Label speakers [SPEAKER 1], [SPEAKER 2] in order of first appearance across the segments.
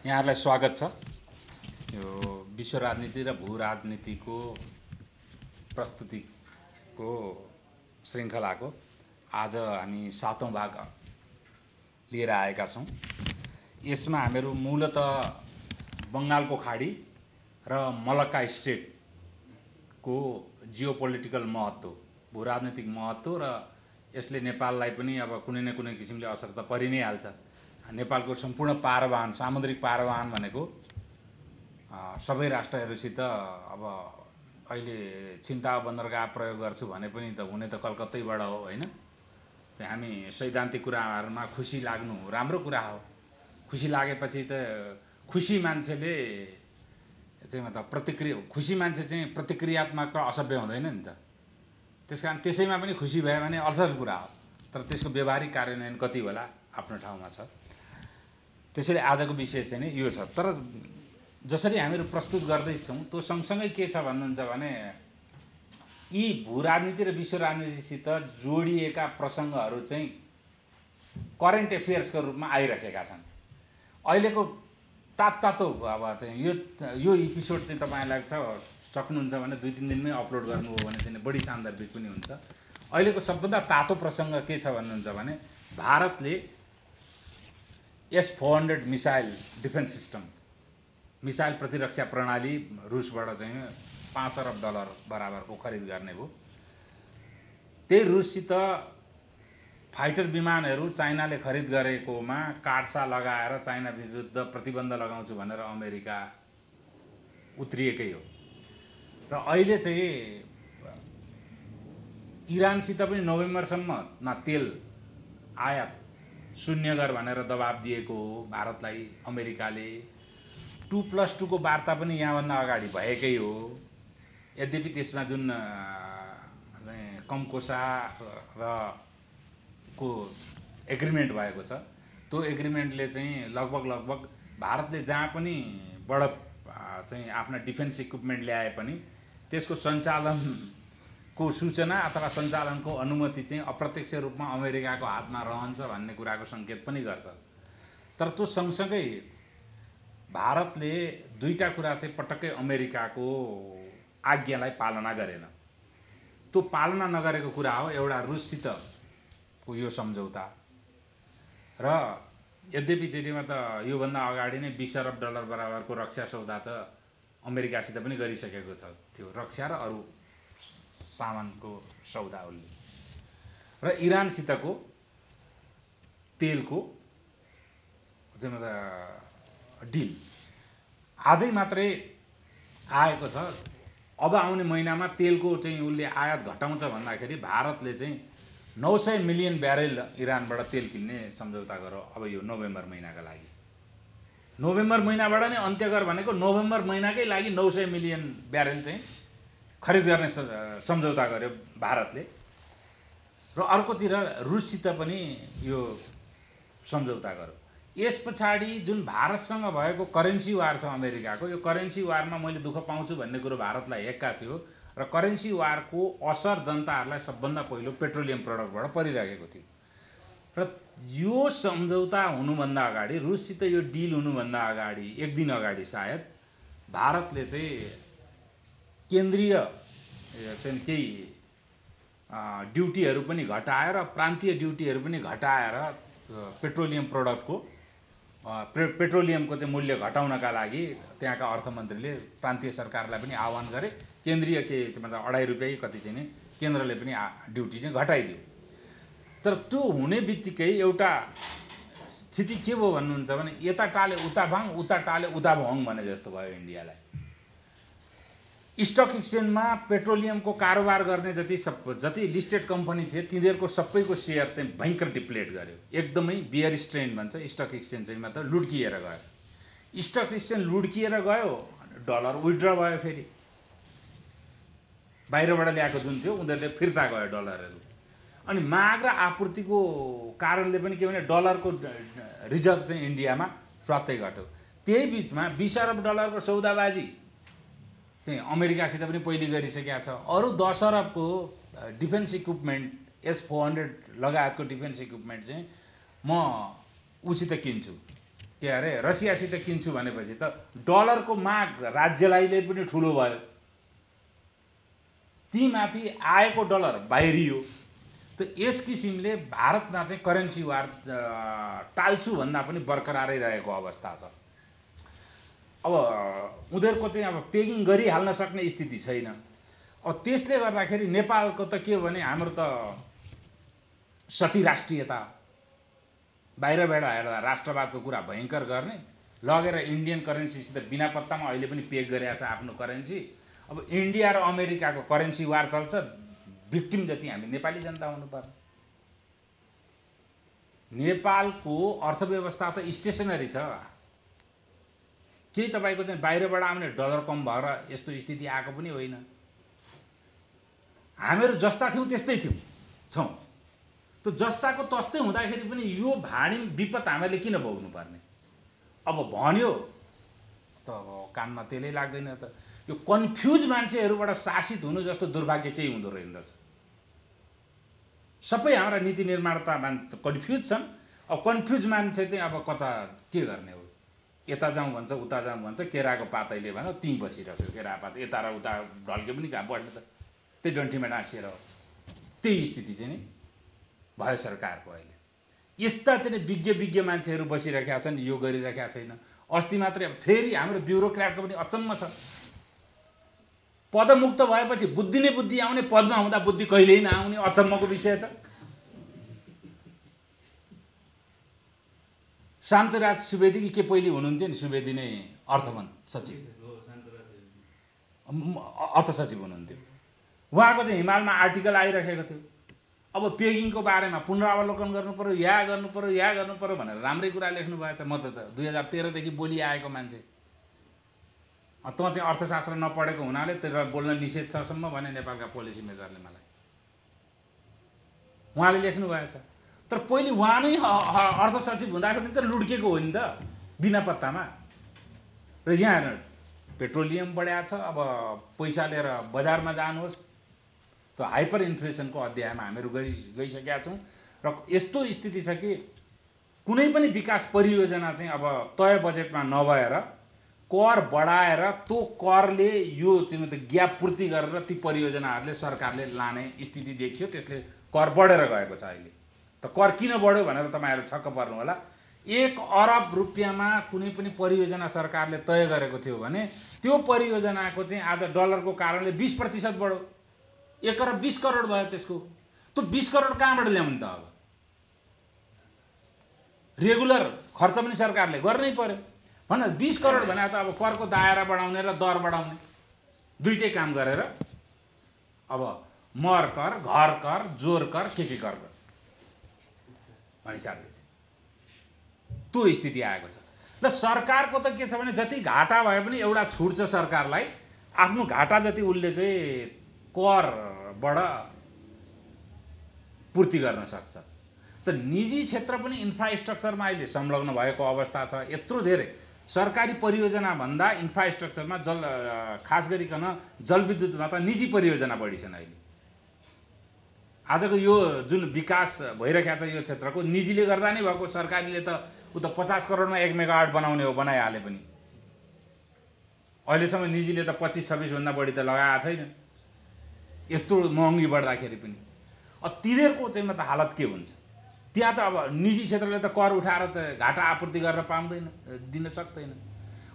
[SPEAKER 1] यहाँहरूलाई स्वागत छ। यो विश्व राजनीति र भू राजनीतिको प्रस्तुतिको श्रृङ्खलाको आज हामी सातौँ भाग लिएर आएका छौँ। यसमा हामीहरू मूलत बङ्गालको खाडी र मलक्का स्टेटको जियो पोलिटिकल महत्त्व भू राजनीतिक महत्त्व र यसले नेपाललाई पनि अब कुनै न कुनै किसिमले असर त परि नै हाल्छ। नेपालको सम्पूर्ण पारवाहन सामुद्रिक पारवाहन भनेको सबै राष्ट्रहरूसित अब अहिले छिन्ता बन्दरगाह प्रयोग गर्छु भने पनि त हुने त कलकत्तैबाट हो होइन? हामी सैद्धान्तिक कुराहरूमा खुसी लाग्नु राम्रो कुरा हो। खुसी लागेपछि त खुसी मान्छेले चाहिँ मतलब प्रतिक्रिया खुसी मान्छे चाहिँ प्रतिक्रियात्मक र असभ्य हुँदैन नि त। त्यस कारण त्यसैमा पनि खुसी भयो भने असल कुरा हो। तर त्यसको व्यवहारिक कार्यान्वयन कति होला आफ्नो ठाउँमा छ। त्यसैले आजको विषय चाहिँ नि यो छ। तर जसरी हामीहरू प्रस्तुत गर्दैछौँ त्यो सँगसँगै के छ भन्नुहुन्छ भने यी भू राजनीति र विश्व राजनीतिसित जोडिएका प्रसङ्गहरू चाहिँ करेन्ट एफेयर्सको रूपमा आइरहेका छन्। अहिलेको तात तातो अब चाहिँ यो यो एपिसोड चाहिँ तपाईँलाई छ सक्नुहुन्छ भने दुई तिन दिनमै अपलोड गर्नुभयो भने चाहिँ बढी सान्दर्भिक पनि हुन्छ। अहिलेको सबभन्दा तातो प्रसङ्ग के छ भन्नुहुन्छ भने भारतले S four hundred missile defence system missile प्रतिरक्षा प्रणाली रुसबाट चाहिँ पाँच अरब डलर बराबरको खरिद गर्ने भयो त्यही रुससित फाइटर विमानहरू चाइनाले खरिद गरेकोमा काट्सा लगाएर चाइना विरुद्ध प्रतिबन्ध लगाउँछु भनेर अमेरिका उत्रिएकै हो। र अहिले चाहिँ इरानसित पनि नोभेम्बरसम्ममा तेल आयात शून्य गर भनेर दबाब दिएको हो। भारतलाई अमेरिकाले टु प्लस टूको वार्ता पनि यहाँभन्दा अगाडि भएकै हो। यद्यपि त्यसमा जुन कम्कोसा र को एग्रिमेन्ट भएको छ त्यो एग्रिमेन्टले चाहिँ लगभग लगभग भारतले जहाँ पनि बड चाहिँ आफ्ना डिफेन्स इक्विपमेन्ट ल्याए पनि त्यसको सञ्चालनको सूचना अथवा सञ्चालनको अनुमति चाहिँ अप्रत्यक्ष रूपमा अमेरिकाको हातमा रहन्छ भन्ने कुराको सङ्केत पनि गर्छ। तर त्यो सँगसँगै भारतले दुईवटा कुरा चाहिँ पटक्कै अमेरिकाको आज्ञालाई पालना गरेन। त्यो पालना नगरेको कुरा हो एउटा रुससितको यो सम्झौता। र यद्यपि चिठीमा त योभन्दा अगाडि नै बिस अरब डलर बराबरको रक्षा सौदा त अमेरिकासित पनि गरिसकेको छ। त्यो रक्षा र अरू सामानको सौदा उसले र इरानसितको तेलको मतलब डिल आजै मात्रै आएको छ। अब आउने महिनामा तेलको चाहिँ उसले आयात घटाउँछ भन्दाखेरि भारतले चाहिँ नौ सय मिलियन ब्यारेल इरानबाट तेल किन्ने सम्झौता गरौँ। अब यो नोभेम्बर महिनाका लागि। नोभेम्बर महिनाबाट नै अन्त्य गर भनेको नोभेम्बर महिनाकै लागि नौ सय मिलियन ब्यारेल चाहिँ खरिद गर्ने सम्झौता गर्यो भारतले। र अर्कोतिर रुससित पनि यो सम्झौता गर्यो। यस पछाडि जुन भारतसँग भएको करेन्सी वार छ अमेरिकाको यो करेन्सी वारमा मैले दुःख पाउँछु भन्ने कुरो भारतलाई हेक्का थियो र करेन्सी वारको असर जनताहरूलाई सबभन्दा पहिलो पेट्रोलियम प्रडक्टबाट परिरहेको थियो। र यो सम्झौता हुनुभन्दा अगाडि रुससित यो डिल हुनुभन्दा अगाडि एक दिन अगाडि सायद भारतले चाहिँ केन्द्रीय चाहिँ केही ड्युटीहरू पनि घटाएर प्रान्तीय ड्युटीहरू पनि घटाएर पेट्रोलियम प्रडक्टको पे पेट्रोलियमको चाहिँ मूल्य घटाउनका लागि त्यहाँका अर्थमन्त्रीले प्रान्तीय सरकारलाई पनि आह्वान गरे। केन्द्रीय के मतलब अढाई रुपियाँ कति चाहिँ नि केन्द्रले पनि ड्युटी चाहिँ घटाइदियो। तर त्यो हुने बित्तिकै एउटा स्थिति के भयो भन्नुहुन्छ भने यता टाले उता भाङ उता टाले उता भङ भने जस्तो भयो इन्डियालाई। स्टक एक्सचेन्जमा पेट्रोलियमको कारोबार गर्ने जति सब जति लिस्टेड कम्पनी थिए तिनीहरूको सबैको सेयर चाहिँ भयङ्कर डिप्लेट गर्यो। एकदमै बियर स्ट्रेन भन्छ स्टक एक्सचेन्ज चाहिँ मतलब लुड्किएर गयो। स्टक एक्सचेन्ज लुड्किएर गयो डलर विड्र भयो फेरि। बाहिरबाट ल्याएको जुन थियो उनीहरूले फिर्ता गयो डलरहरू। अनि माग र आपूर्तिको कारणले पनि के भने डलरको रिजर्भ चाहिँ इन्डियामा स्वात्तै घट्यो। त्यही बिचमा बिस अरब डलरको सौदाबाजी चाहिँ अमेरिकासित पनि पहिले गरिसकेका छ। अरू दस अरबको defence equipment S four hundred लगायतको defence equipment चाहिँ म उसित किन्छु। के अरे रसियासित किन्छु भनेपछि त डलरको माग राज्यलाईले पनि ठुलो भयो। ती माथि आएको डलर बाहिरियो। त यस किसिमले भारतमा चाहिँ करेन्सी वार टाल्छु भन्दा पनि बरकरारै रहेको अवस्था छ। अब उनीहरूको चाहिँ अब पेगिङ गरिहाल्न सक्ने स्थिति छैन। अब त्यसले गर्दाखेरि नेपालको त के भने हाम्रो त सती राष्ट्रियता बाहिरबाट हेर्दा राष्ट्रवादको कुरा भयङ्कर गर्ने लगेर इन्डियन करेन्सीसित बिना पत्तामा अहिले पनि पेक गरिरहेको छ आफ्नो करेन्सी। अब इन्डिया र अमेरिकाको करेन्सी वार चल्छ भिक्टिम जति हामी नेपाली जनता हुनुपर्ने नेपालको अर्थव्यवस्था त स्टेसनरी छ। केही तपाईँको चाहिँ बाहिरबाट आउने डलर कम भएर यस्तो स्थिति आएको पनि होइन। हामीहरू जस्ता थियौँ त्यस्तै थियौँ छौँ। त जस्ताको तस्तै हुँदाखेरि पनि यो भाडी विपद हामीहरूले किन भोग्नुपर्ने? अब भन्यो त अब कानमा त्यसले लाग्दैन त। यो कन्फ्युज मान्छेहरूबाट शासित हुनु जस्तो दुर्भाग्य केही हुँदो रहेन रहेछ। सबै हाम्रा नीति निर्माणता मान कन्फ्युज छन्। अब कन्फ्युज मान्छे चाहिँ अब कता के गर्ने हो? यता जाउँ भन्छ उता जाउँ भन्छ केराको पातैले भन त्यहीँ बसिरहेको केरा पात यता र उता ढल्के पनि घाम बढ्ने त। त्यही डन्ठीमा डाँसिएर हो त्यही स्थिति चाहिँ नि भयो सरकारको अहिले। यस्ता चाहिँ विज्ञ विज्ञ मान्छेहरू बसिरहेका छन् यो गरिरहेका छैन। अस्ति मात्रै फेरि हाम्रो ब्युरोक्राटको पनि अचम्म छ। पदमुक्त भएपछि बुद्धि नै बुद्धि आउने पदमा हुँदा बुद्धि कहिल्यै नआउने अचम्मको विषय छ। शान्तराज सुवेदी कि पहिले हुनुहुन्थ्यो नि? सुवेदी नै अर्थमन् सचिव। अर्थ सचिव हुनुहुन्थ्यो। उहाँको चाहिँ हिमालमा आर्टिकल आइरहेको थियो। अब पेगिङको बारेमा पुनरावलोकन पऱ्यो या पऱ्यो या पऱ्यो भनेर राम्रै कुरा लेख्नु भएछ म त दुई हजार तेह्रदेखि बोली आएको मान्छे। तँ चाहिँ अर्थशास्त्र नपढेको हुनाले त्यसलाई बोल्न निषेध छसम्म भने नेपालका पोलिसी मेकरले मलाई। उहाँले लेख्नु भएछ तर पहिले उहाँ नै अर्थ सचिव हुँदाखेरि त लुड्केको हो नि त बिना पत्तामा। र यहाँ पेट्रोलियम बढाएको छ अब पैसा लिएर बजारमा जानुहोस्। त्यो हाइपर इन्फ्लेसनको अध्यायमा हामीहरू गइ गइसकेका छौँ। र यस्तो स्थिति छ कि कुनै पनि विकास परियोजना चाहिँ अब तय बजेटमा नभएर कर बढाएर त्यो करले यो चाहिँ ग्याप पूर्ति गरेर ती परियोजनाहरूले सरकारले लाने स्थिति देखियो त्यसले कर बढेर गएको छ अहिले। त कर किन बढ्यो भनेर तपाईँहरू छक्क पर्नु होला। एक अरब रुपियाँमा कुनै पनि परियोजना सरकारले तय गरेको थियो भने त्यो परियोजनाको चाहिँ आज डलरको कारणले बिस प्रतिशत बढ्यो। एक अरब बिस करोड भयो त्यसको। त्यो बिस करोड कहाँबाट ल्याउनु त अब? रेगुलर खर्च पनि सरकारले गर्नै पर्यो। भन बिस करोड भने त अब करको दायरा बढाउने र दर बढाउने। दुइटै काम गरेर अब मर कर घर कर जोर कर के के कर भनिसक्दै छ त्यो स्थिति आएको छ। र सरकारको त के छ भने जति घाटा भए पनि एउटा छुट छ सरकारलाई आफ्नो घाटा जति उसले चाहिँ करबाट पूर्ति गर्न सक्छ। त निजी क्षेत्र पनि इन्फ्रास्ट्रक्चरमा अहिले संलग्न भएको अवस्था छ यत्रो धेरै। सरकारी परियोजनाभन्दा इन्फ्रास्ट्रक्चरमा जल खास गरिकन जलविद्युतमा त निजी परियोजना बढी छन् अहिले। आजको यो जुन विकास भइरहेको छ यो क्षेत्रको निजीले गर्दा नै भएको सरकारीले त ऊ त पचास करोडमा एक मेगावाट बनाउने हो बनाइहाले पनि। अहिलेसम्म निजीले त पच्चिस छब्बिसभन्दा बढी त लगाएको छैन। यस्तो महँगी बढ्दाखेरि पनि। अब तिनीहरूको चाहिँ त हालत के हुन्छ? त्यहाँ त अब निजी क्षेत्रले त कर उठाएर त घाटा आपूर्ति गरेर पाउँदैन दिन सक्दैन।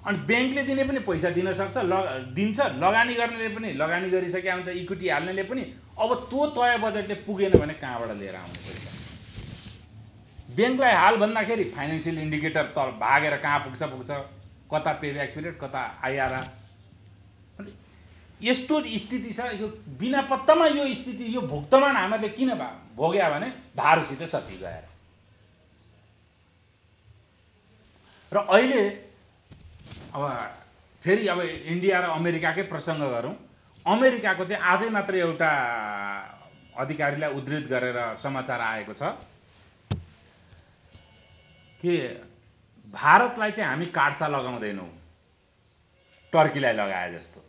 [SPEAKER 1] अनि ब्याङ्कले दिने पनि पैसा दिन सक्छ ल दिन्छ। लगानी गर्नेले पनि लगानी गरिसकेका हुन्छ इक्विटी हाल्नेले पनि अब त्यो तय बजेटले पुगेन भने कहाँबाट लिएर आउने पैसा ब्याङ्कलाई हाल भन्दाखेरि फाइनेन्सियल इन्डिकेटर त भागेर कहाँ पुग्छ पुग्छ? कता पे ब्याक पिरियड कता आइआरआर यस्तो स्थिति छ यो बिना पत्तामा यो स्थिति यो भुक्तमान हामीहरूले किन भा भोग्यो भने भारूसित सती गएर। र अहिले अब फेरि अब इन्डिया र अमेरिकाकै प्रसङ्ग गरौँ। अमेरिकाको चाहिँ आजै मात्रै एउटा अधिकारीलाई उद्धित गरेर समाचार आएको छ कि भारतलाई चाहिँ हामी काठसा लगाउँदैनौँ। टर्कीलाई लगाए जस्तो।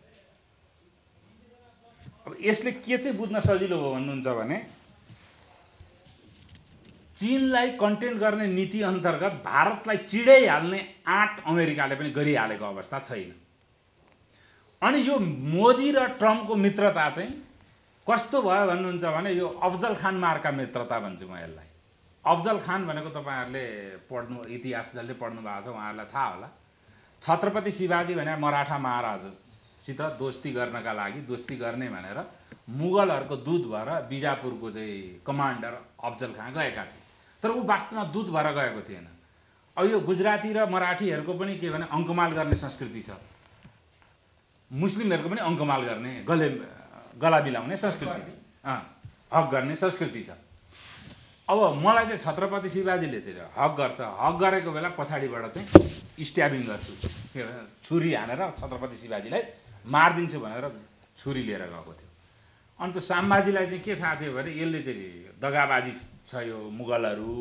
[SPEAKER 1] अब यसले के चाहिँ बुझ्न सजिलो हो भन्नुहुन्छ भने चिनलाई कन्टेन्ट गर्ने नीति अन्तर्गत भारतलाई चिडाइहाल्ने आँट अमेरिकाले पनि गरिहालेको अवस्था छैन। अनि यो मोदी र ट्रम्पको मित्रता चाहिँ कस्तो भयो भन्नुहुन्छ भने यो अफजल खान मार्का मित्रता भन्छु म यसलाई। अफजल खान भनेको तपाईँहरूले पढ्नु इतिहास जसले पढ्नु भएको छ उहाँहरूलाई थाहा होला। छत्रपति शिवाजी भने मराठा महाराजसित दोस्ती गर्नका लागि दोस्ती गर्ने भनेर मुगलहरूको दूत भएर बिजापुरको चाहिँ कमान्डर अफजल खान गएका थिए। तर ऊ वास्तवमा दूत भएर गएको थिएन। अब यो गुजराती र मराठीहरूको पनि के भने अङ्कमाल गर्ने संस्कृति छ। मुस्लिमहरूको पनि अङ्कमाल गर्ने गले गला बिलाउने संस्कृति हक गर्ने संस्कृति छ। अब मलाई चाहिँ छत्रपति शिवाजीले चाहिँ हक गर्छ। हक गरेको बेला पछाडिबाट चाहिँ स्ट्याबिङ गर्छु। के भन्छ छुरी हानेर छत्रपति शिवाजीलाई मारिदिन्छु भनेर छुरी लिएर गएको थियो। अनि त्यो साम्बाजीलाई चाहिँ के थाहा थियो भने यसले चाहिँ दगाबाजी छ यो मुगलहरू।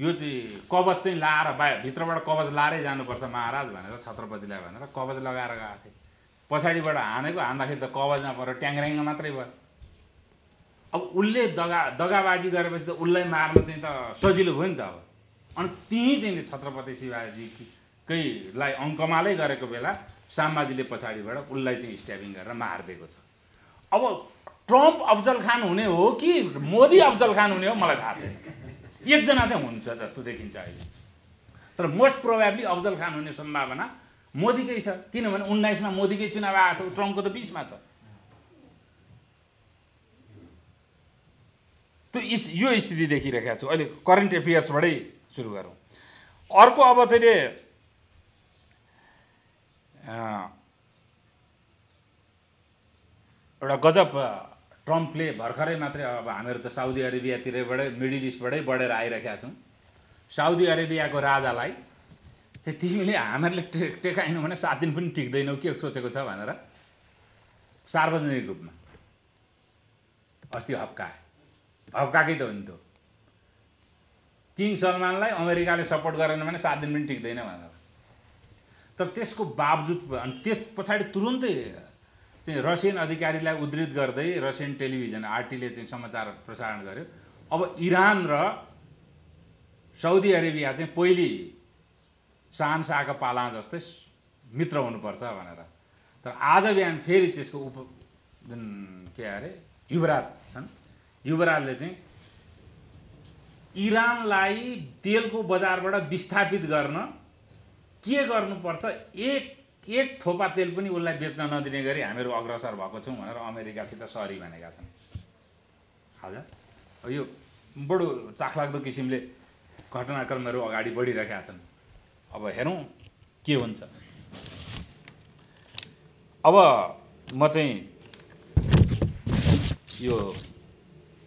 [SPEAKER 1] यो चाहिँ कवच चाहिँ लाएर बाहिर भित्रबाट कवच लाएरै जानुपर्छ महाराज भनेर छत्रपतिलाई भनेर कवच लगाएर गएको थिएँ। पछाडिबाट हानेको हान्दाखेरि त कवचमा परेर ट्याङ्ग्राङ्ग मात्रै भयो। अब उसले दगा दगाबाजी गरेपछि त उसलाई मार्न चाहिँ त सजिलो भयो नि त अब। अनि त्यहीँ चाहिँ छत्रपति शिवाजीकैलाई अङ्कमालै गरेको बेला साम्बाजीले पछाडिबाट उसलाई चाहिँ स्ट्याबिङ गरेर मारिदिएको छ। अब ट्रम्प अफजल खान हुने हो कि मोदी अफजल खान हुने हो मलाई थाहा छैन। एकजना चाहिँ हुन्छ जस्तो देखिन्छ अहिले। तर मोस्ट प्रोभाब्ली अफजल खान हुने सम्भावना मोदीकै छ। किनभने उन्नाइसमा मोदीकै चुनाव आएको छ ट्रम्पको त बिसमा छ। त्यो इस यो स्थिति देखिरहेको छु। अहिले करेन्ट एफेयर्सबाटै सुरु गरौँ। अर्को अब चाहिँ एउटा गजब ट्रम्पले भर्खरै मात्रै अब हामीहरू त साउदी अरेबियातिरबाटै मिडल इस्टबाटै बढेर आइरहेका छौँ। साउदी अरेबियाको राजालाई चाहिँ तिमीले हामीहरूले टे टेकाएनौ भने सात दिन पनि टिक्दैनौ के सोचेको छ भनेर? सार्वजनिक रूपमा। अस्ति हप्का। हप्काकै त हो नि त किङ सलमानलाई अमेरिकाले सपोर्ट गरेन भने सात दिन पनि टिक्दैन भनेर। तर त्यसको बावजुद अनि त्यस पछाडि तुरुन्तै चाहिँ रसियन अधिकारीलाई उद्धित गर्दै रसियन टेलिभिजन आरटीले चाहिँ समाचार प्रसारण गर्यो। अब इरान र साउदी अरेबिया चाहिँ पहिले शाहका पाला जस्तै मित्र हुनुपर्छ भनेर। तर आज बिहान फेरि त्यसको उप जुन के अरे युवराज छन् युवराजले चाहिँ इरानलाई तेलको बजारबाट विस्थापित गर्न के गर्नुपर्छ? एक एक थोपा तेल पनि उसलाई बेच्न नदिने गरी हामीहरू अग्रसर भएको छौँ भनेर अमेरिकासित सरी भनेका छन्। हजुर यो बडो चाखलाग्दो किसिमले घटनाक्रमहरू अगाडि बढिरहेका छन्। अब हेरौँ के हुन्छ। अब म चाहिँ यो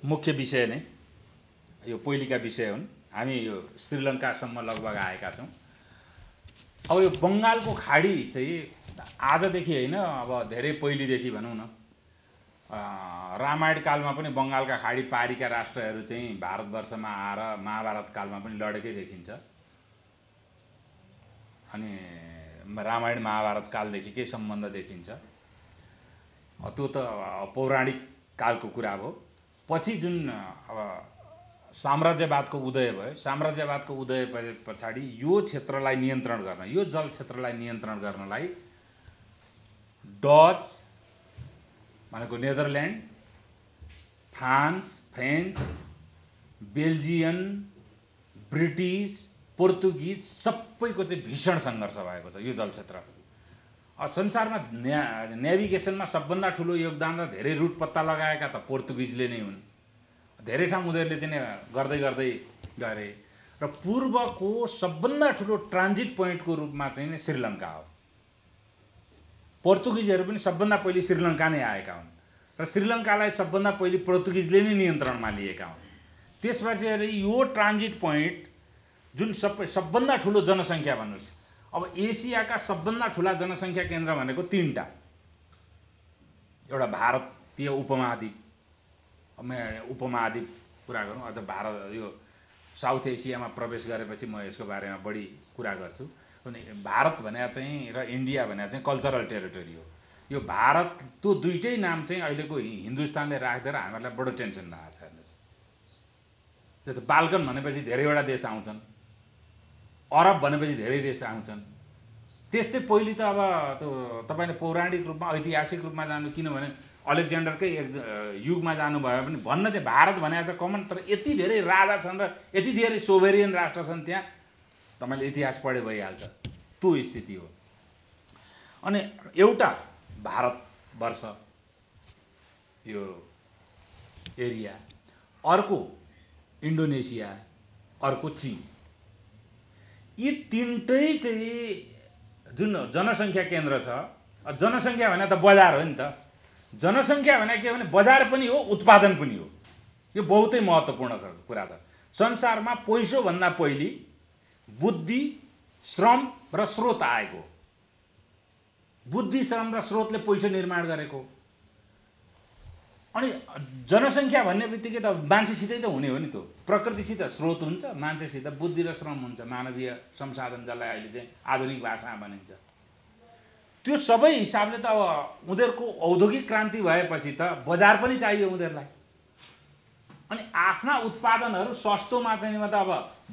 [SPEAKER 1] मुख्य विषय नै यो पहिलेका विषय हुन्। हामी यो श्रीलङ्कासम्म लगभग आएका छौँ। अब यो बङ्गालको खाडी चाहिँ आजदेखि होइन अब धेरै पहिलेदेखि भनौँ न। रामायण कालमा पनि बङ्गालका खाडी पारीका राष्ट्रहरू चाहिँ भारतवर्षमा आएर महाभारत कालमा पनि लडेकै देखिन्छ। अनि रामायण महाभारत कालदेखिकै सम्बन्ध देखिन्छ। त्यो त पौराणिक कालको कुरा हो पछि जुन अब साम्राज्यवादको उदय भयो साम्राज्यवादको उदय भए पछाडि यो क्षेत्रलाई नियन्त्रण गर्न यो जल क्षेत्रलाई नियन्त्रण गर्नलाई डच भनेको Netherland France French Belgian British Portuguese सबैको चाहिँ भीषण सङ्घर्ष भएको छ यो जलक्षेत्र संसारमा न्या नेभिगेसनमा सबभन्दा ठुलो योगदान र धेरै रुट पत्ता लगाएका त पोर्तुगिजले नै हुन्। धेरै ठाउँ उनीहरूले चाहिँ गर्दै गर्दै गरे। र पूर्वको सबभन्दा ठुलो ट्रान्जिट पोइन्टको रूपमा चाहिँ श्रीलङ्का हो। पोर्तुगिजहरू पनि सबभन्दा पहिले श्रीलङ्का नै आएका हुन् र श्रीलङ्कालाई सबभन्दा पहिले पोर्तुगिजले नै नियन्त्रणमा लिएका हुन्। त्यसपछि यो ट्रान्जिट पोइन्ट जुन सबै सबभन्दा ठुलो जनसङ्ख्या भन्नुहोस्। अब एसियाका सबभन्दा ठुला जनसङ्ख्या केन्द्र भनेको तिनवटा। एउटा भारतीय उपमहाद्वीप। उपमहाद्वीप कुरा गरौँ। अझ भारत यो साउथ एसियामा प्रवेश गरेपछि म यसको बारेमा बढी कुरा गर्छु। अनि भारत भने चाहिँ र इन्डिया भने चाहिँ कल्चरल टेरिटोरी हो। यो भारत त्यो दुइटै नाम चाहिँ अहिलेको हिन्दुस्तानले राखिदिएर हामीहरूलाई बडो टेन्सन लगाएको छ हेर्नुहोस्। जस्तो बाल्कन भनेपछि धेरैवटा देश आउँछन्। अरब भनेपछि धेरै देश आउँछन्। त्यस्तै पहिले त अब त्यो तपाईँले पौराणिक रूपमा ऐतिहासिक रूपमा जानु किनभने अलेक्जेन्डरकै एक युगमा जानुभयो भने भन्न चाहिँ भारत भनेको छ कमन तर यति धेरै राजा छन् र यति धेरै सोभेरियन राष्ट्र छन् त्यहाँ तपाईँले इतिहास पढे भइहाल्छ। त्यो स्थिति हो। अनि एउटा भारतवर्ष यो एरिया अर्को इन्डोनेसिया अर्को चिन। यी तिनटै चाहिँ जुन जनसङ्ख्या केन्द्र छ जनसङ्ख्या भने त बजार हो नि त। जनसङ्ख्या भने के भने बजार पनि हो उत्पादन पनि हो। यो बहुतै महत्त्वपूर्ण कुरा छ। संसारमा पैसोभन्दा पहिले बुद्धि श्रम र स्रोत आएको बुद्धि श्रम र स्रोतले पैसा निर्माण गरेको अनि जनसङ्ख्या भन्ने बित्तिकै त मान्छेसितै त हुने हो नि त्यो। प्रकृतिसित स्रोत हुन्छ मान्छेसित बुद्धि र श्रम हुन्छ मानवीय संसाधन जसलाई अहिले चाहिँ आधुनिक भाषामा भनिन्छ। त्यो सबै हिसाबले त अब उनीहरूको औद्योगिक क्रान्ति भएपछि त बजार पनि चाहियो उनीहरूलाई। अनि आफ्ना उत्पादनहरू सस्तोमा चाहिँ त अब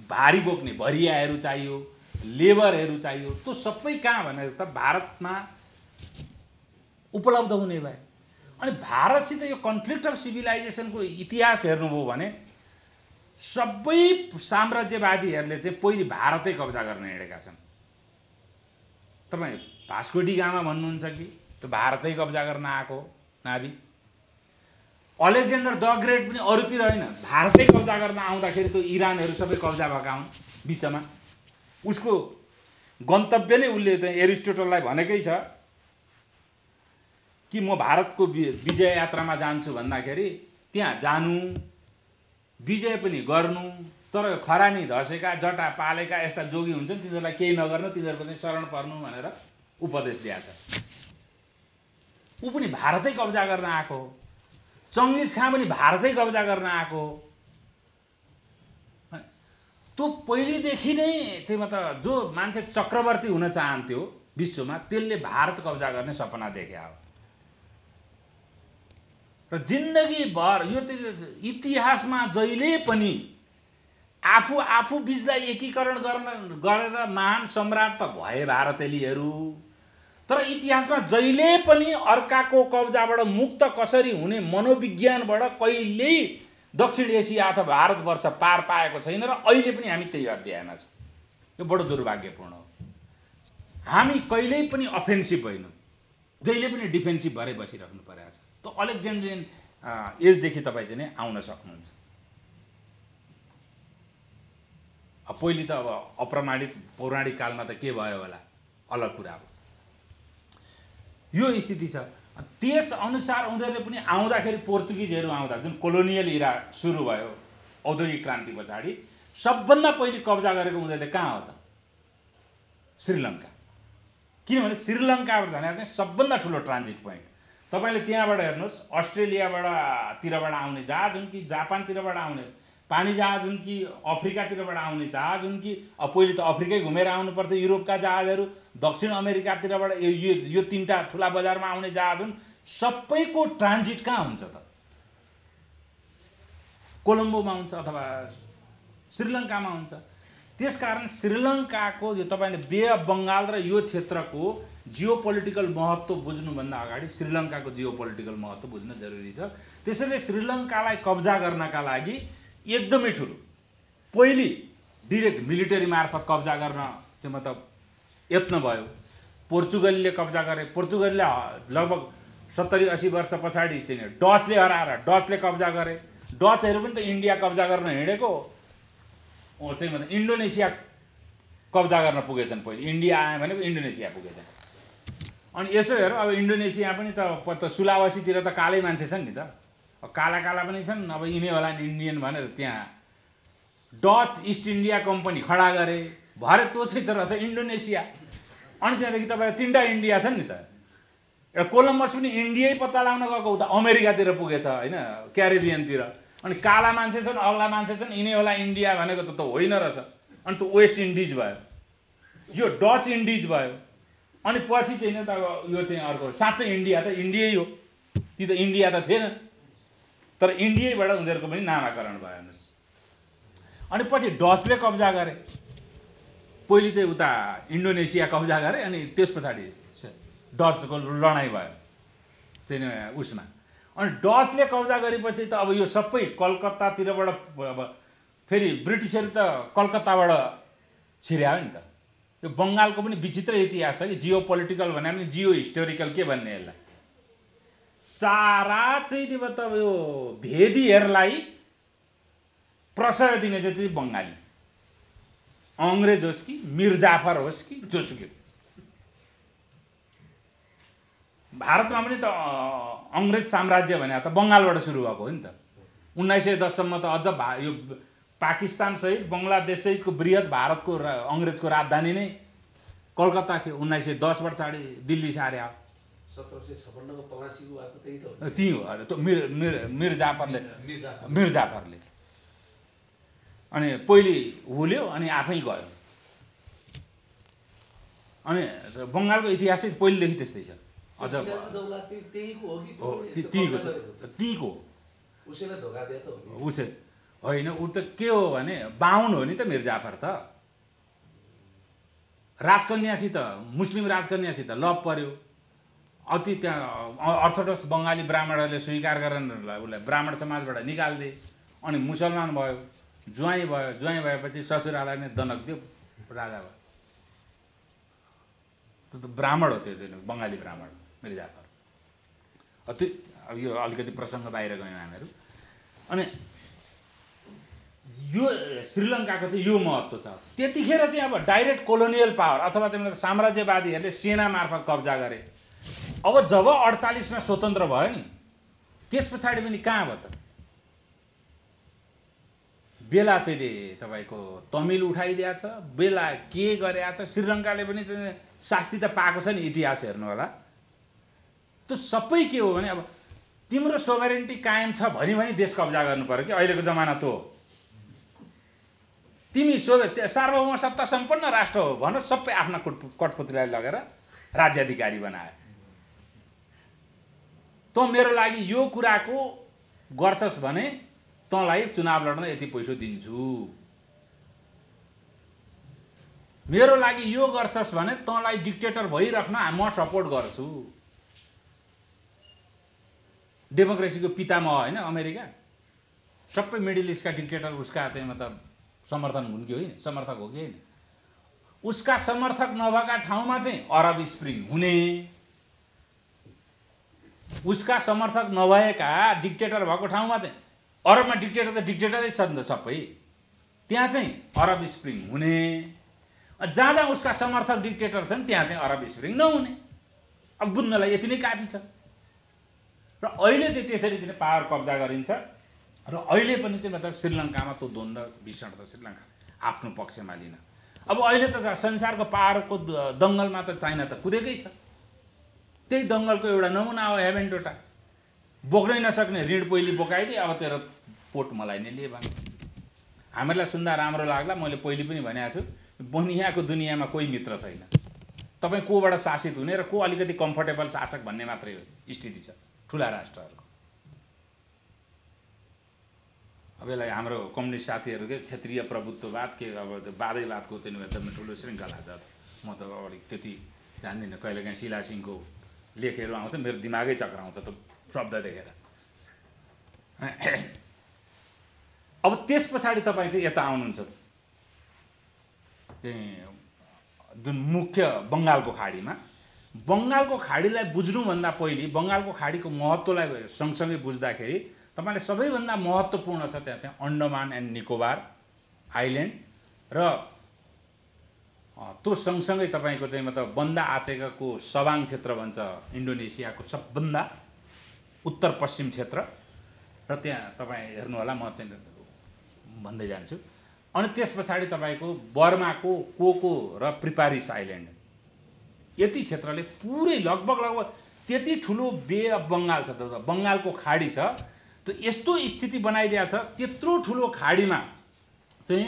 [SPEAKER 1] भारी बोक्ने भरियाहरू चाहियो लेबरहरू चाहियो त्यो सबै कहाँ भनेर त भारतमा उपलब्ध हुने भए। अनि भारतसित यो कन्फ्लिक्ट अफ सिभिलाइजेसनको इतिहास हेर्नुभयो भने सबै साम्राज्यवादीहरूले चाहिँ पहिले भारतै कब्जा गर्न हिँडेका छन्। तपाईँ भास्कोटी गामा भन्नुहुन्छ कि? त्यो भारतै कब्जा गर्न आएको नाभि। अलेक्जेन्डर द ग्रेट पनि अरूतिर होइन भारतै कब्जा गर्न आउँदाखेरि त्यो इरानहरू सबै कब्जा भएका हुन् बिचमा। उसको गन्तव्य नै उसले त एरिस्टोटललाई भनेकै छ कि म भारतको विजय यात्रामा जान्छु भन्दाखेरि त्यहाँ जानु विजय पनि गर्नु तर खरानी धसेका जटा पालेका यस्ता जोगी हुन्छन् तिनीहरूलाई केही नगर्नु तिनीहरूको चाहिँ शरण पर्नु भनेर उपदेश दिएको छ। ऊ पनि भारतै कब्जा गर्न आएको चङ्गिस खाँ पनि भारतै कब्जा गर्न आएको त्यो पहिलेदेखि नै चाहिँ मतलब जो मान्छे चक्रवर्ती हुन चाहन्थ्यो विश्वमा त्यसले भारत कब्जा गर्ने सपना देखे हो। र जिन्दगीभर यो इतिहासमा जहिले पनि आफू आफू बिचलाई एकीकरण गर्न गरेर महान सम्राट त भए भारतेलीहरू तर इतिहासमा जहिले पनि अर्काको कब्जाबाट मुक्त कसरी हुने मनोविज्ञानबाट कहिल्यै दक्षिण एसिया अथवा भारतवर्ष पार पाएको छैन र अहिले पनि हामी त्यही अध्यायमा छौँ। यो बडो दुर्भाग्यपूर्ण हो। हामी कहिल्यै पनि अफेन्सिभ होइनौँ। जहिले पनि डिफेन्सिभ भएरै बसिराख्नु परेको छ। त अलेक्जेन्ड्रियन एजदेखि तपाईँ चाहिँ आउन सक्नुहुन्छ। पहिले त अब अप्रमाणित पौराणिक कालमा त के भयो होला? अलग कुरा हो। यो स्थिति छ। त्यस अनुसार उनीहरूले पनि आउँदाखेरि पोर्तुगिजहरू आउँदा जुन कोलोनियल इरा सुरु भयो औद्योगिक क्रान्ति पछाडि सबभन्दा पहिले कब्जा गरेको उनीहरूले कहाँ हो त? श्रीलङ्का। किनभने श्रीलङ्काबाट भने चाहिँ सबभन्दा ठुलो ट्रान्जिट पोइन्ट। तपाईँले त्यहाँबाट हेर्नुहोस् अस्ट्रेलियाबाट तिरबाट आउने जहाज हुन् कि जापानतिरबाट आउने पानी जहाज हुन् कि अफ्रिकातिरबाट आउने जहाज हुन् कि अब पहिले त अफ्रिकै घुमेर आउनु पर्थ्यो युरोपका जहाजहरू दक्षिण अमेरिकातिरबाट यो यो यो तिनवटा ठुला बजारमा आउने जहाज हुन् सबैको ट्रान्जिट कहाँ हुन्छ त? कोलम्बोमा हुन्छ अथवा श्रीलङ्कामा हुन्छ। त्यसकारण श्रीलङ्काको यो तपाईँले बे अफ बङ्गाल र यो क्षेत्रको जियो पोलिटिकल महत्त्व बुझ्नुभन्दा अगाडि श्रीलङ्काको जियो पोलिटिकल महत्त्व बुझ्न जरुरी छ। त्यसैले श्रीलङ्कालाई कब्जा गर्नका लागि एकदमै ठुलो। पहिले डिरेक्ट मिलिटरी मार्फत कब्जा गर्न चाहिँ मतलब यत्न भयो। पोर्चुगलले कब्जा गरे पोर्चुगलले लगभग सत्तरी असी वर्ष पछाडि चाहिँ डचले हराएर डचले कब्जा गरे। डचहरू पनि त इन्डिया कब्जा गर्न हिँडेको चाहिँ मतलब इन्डोनेसिया कब्जा गर्न पुगेछन् पहिले। इन्डिया आयो भनेको इन्डोनेसिया पुगेछन्। अनि यसो हेर अब इन्डोनेसिया पनि त सुलावासीतिर त कालै मान्छे छन् नि त। काला काला पनि छन् अब यिनै होला नि इन्डियन भनेर त्यहाँ। डच इस्ट इन्डिया कम्पनी खडा गरे। भरे त्यो चाहिँ तर छ इन्डोनेसिया। अनि त्यहाँदेखि तपाईँलाई तिनवटा इन्डिया छन् नि त। एउटा कोलम्बस पनि इन्डियै पत्ता लगाउन गएको उता अमेरिकातिर पुगेछ होइन क्यारेबियनतिर। अनि काला मान्छे छन् अग्ला मान्छे छन् यिनै होला इन्डिया भनेको त होइन रहेछ। अनि त वेस्ट इन्डिज भयो। यो डच इन्डिज भयो। अनि पछि चाहिँ त अब यो चाहिँ अर्को साँच्चै इन्डिया त इन्डियै हो। ती त इन्डिया त थिएन। तर इन्डियाबाट उनीहरूको पनि नामाकरण भयो अनि पछि डचले कब्जा गरे। पहिले चाहिँ उता इन्डोनेसिया कब्जा गरे अनि त्यस पछाडि डचको लडाइँ भयो। चाहिँ उसमा। अनि डचले कब्जा गरेपछि त अब यो सबै कलकत्तातिरबाट अब फेरि ब्रिटिसहरू त कलकत्ताबाट छिर्यायो नि त। यो बङ्गालको पनि विचित्र इतिहास छ कि जियो पोलिटिकल भने पनि जियो हिस्टोरिकल के भन्ने यसलाई? सारा चाहिँ त्यो त यो भेदीहरूलाई प्रशय दिने चाहिँ बङ्गाली। अङ्ग्रेज होस् कि मिर्जाफर होस् कि जोसुकै भारतमा पनि त अङ्ग्रेज साम्राज्य भने त बङ्गालबाट सुरु भएको हो नि त। उन्नाइस सय दससम्म त अझ भा यो पाकिस्तानसहित बङ्गलादेशसहितको बृहत भारतको अङ्ग्रेजको राजधानी नै कलकत्ता थियो। उन्नाइस सय दसबाट छाडि दिल्ली सारे आयो त्यहीँ हो अरे त्यो मिर मिर मिर जाफरले। मिर जाफरले। अनि पहिले हुल्यो अनि आफै गयो। अनि बङ्गालको इतिहास पहिलेदेखि त्यस्तै छ। अझ त्यहीँको उसै होइन ऊ त के हो भने बाहुन हो नि त मिर्जाफर त। राजकन्यासित मुस्लिम राजकन्यासित लभ पर्यो। अति त्यहाँ अर्थोडक्स बङ्गाली ब्राह्मणहरूले स्वीकार गरेन उसलाई ब्राह्मण समाजबाट निकालिदिए। अनि मुसलमान भयो ज्वाइँ भयो ज्वाइँ भएपछि ससुरालाई नै दनक दियो राजा भयो। त्यो त ब्राह्मण हो त्यो बङ्गाली ब्राह्मण। मिर्जाफर त्यो अब यो अलिकति प्रसङ्ग बाहिर गयौँ हामीहरू। अनि यो श्रीलङ्काको चाहिँ यो महत्त्व छ। त्यतिखेर चाहिँ अब डाइरेक्ट कोलोनियल पावर अथवा चाहिँ साम्राज्यवादीहरूले सेना मार्फत कब्जा गरे। अब जब अडचालिसमा स्वतन्त्र भयो नि त्यस पछाडि पनि कहाँ भयो त? बेला चाहिँ तपाईँको तमिल उठाइदिएको छ बेला के गरेका छ श्रीलङ्काले पनि शास्ति त पाएको छ नि इतिहास हेर्नु होला। त्यो सबै के हो भने अब तिम्रो सोभरेन्टी कायम छ भने भने देश कब्जा गर्नु पऱ्यो कि अहिलेको जमाना त हो। तिमी सो सार्वभौम सत्ता सम्पन्न राष्ट्र हो भन सबै आफ्ना कठपुतलीलाई लगेर राज्याधिकारी बनायो। तँ मेरो लागि यो कुराको गर्छस् भने तँलाई चुनाव लड्न यति पैसा दिन्छु। मेरो लागि यो गर्छस् भने तँलाई डिक्टेटर भइराख्न म सपोर्ट गर्छु। डेमोक्रेसीको पितामह होइन अमेरिका? सबै मिडल इस्टका डिक्टेटर उसका चाहिँ मतलब समर्थन हुन् कि होइन? समर्थक हो कि होइन? उसका समर्थक नभएका ठाउँमा चाहिँ अरब स्प्रिङ हुने। उसका समर्थक नभएका डिक्टेटर भएको ठाउँमा चाहिँ अरबमा डिक्टेटर त डिक्टेटरै छ नि त सबै। त्यहाँ चाहिँ अरब स्प्रिङ हुने। जहाँ जहाँ उसका समर्थक डिक्टेटर छन् त्यहाँ चाहिँ अरब स्प्रिङ नहुने। अब बुझ्नलाई यति नै काफी छ। र अहिले चाहिँ त्यसरी चाहिँ पावर कब्जा गरिन्छ। र अहिले पनि चाहिँ मतलब श्रीलङ्कामा त्यो द्वन्द्व भीषण छ श्रीलङ्का आफ्नो पक्षमा लिन। अब अहिले त संसारको पावरको दङ्गलमा त चाइना त कुदेकै छ। त्यही दङ्गलको एउटा नमुना हो हेभेन टोटा। बोक्नै नसक्ने ऋण पहिले बोकाइदिए अब तेरो पोट मलाई नै लिए भने हामीहरूलाई सुन्दा राम्रो लाग्ला मैले पहिले पनि भनेको छु बनियाको दुनियाँमा कोही मित्र छैन। तपाईँ कोबाट शासित हुने र को अलिकति कम्फर्टेबल शासक भन्ने मात्रै हो स्थिति छ। ठुला राष्ट्रहरूको अब यसलाई हाम्रो कम्युनिस्ट साथीहरू के क्षेत्रीय प्रभुत्ववाद के अब त्यो वादैवादको चाहिँ एकदमै ठुलो श्रृङ्खला छ म त अलिक त्यति जान्दिनँ कहिलेकाहीँ शिला सिंहको लेखहरू आउँछ मेरो दिमागै चक्राउँछ त शब्द देखेर। अब त्यस पछाडि तपाईँ चाहिँ यता आउनुहुन्छ। जुन मुख्य बङ्गालको खाडीमा। बङ्गालको खाडीलाई बुझ्नुभन्दा पहिले बङ्गालको खाडीको महत्त्वलाई सँगसँगै बुझ्दाखेरि तपाईँले सबैभन्दा महत्त्वपूर्ण छ त्यहाँ चाहिँ अन्डमान एन्ड निकोबार आइल्यान्ड र त्यो सँगसँगै तपाईँको चाहिँ मतलब बन्दा आचेकाको सबाङ क्षेत्र भन्छ इन्डोनेसियाको सबभन्दा उत्तर पश्चिम क्षेत्र र त्यहाँ तपाईँ हेर्नु होला म चाहिँ भन्दै जान्छु। अनि त्यस पछाडि तपाईँको बर्माको कोको र प्रिपारिस आइल्यान्ड। यति क्षेत्रले पुरै लगभग लगभग त्यति ठुलो बे अफ बङ्गाल छ त बङ्गालको खाडी छ। त यस्तो स्थिति बनाइदिएको छ त्यत्रो ठुलो खाडीमा चाहिँ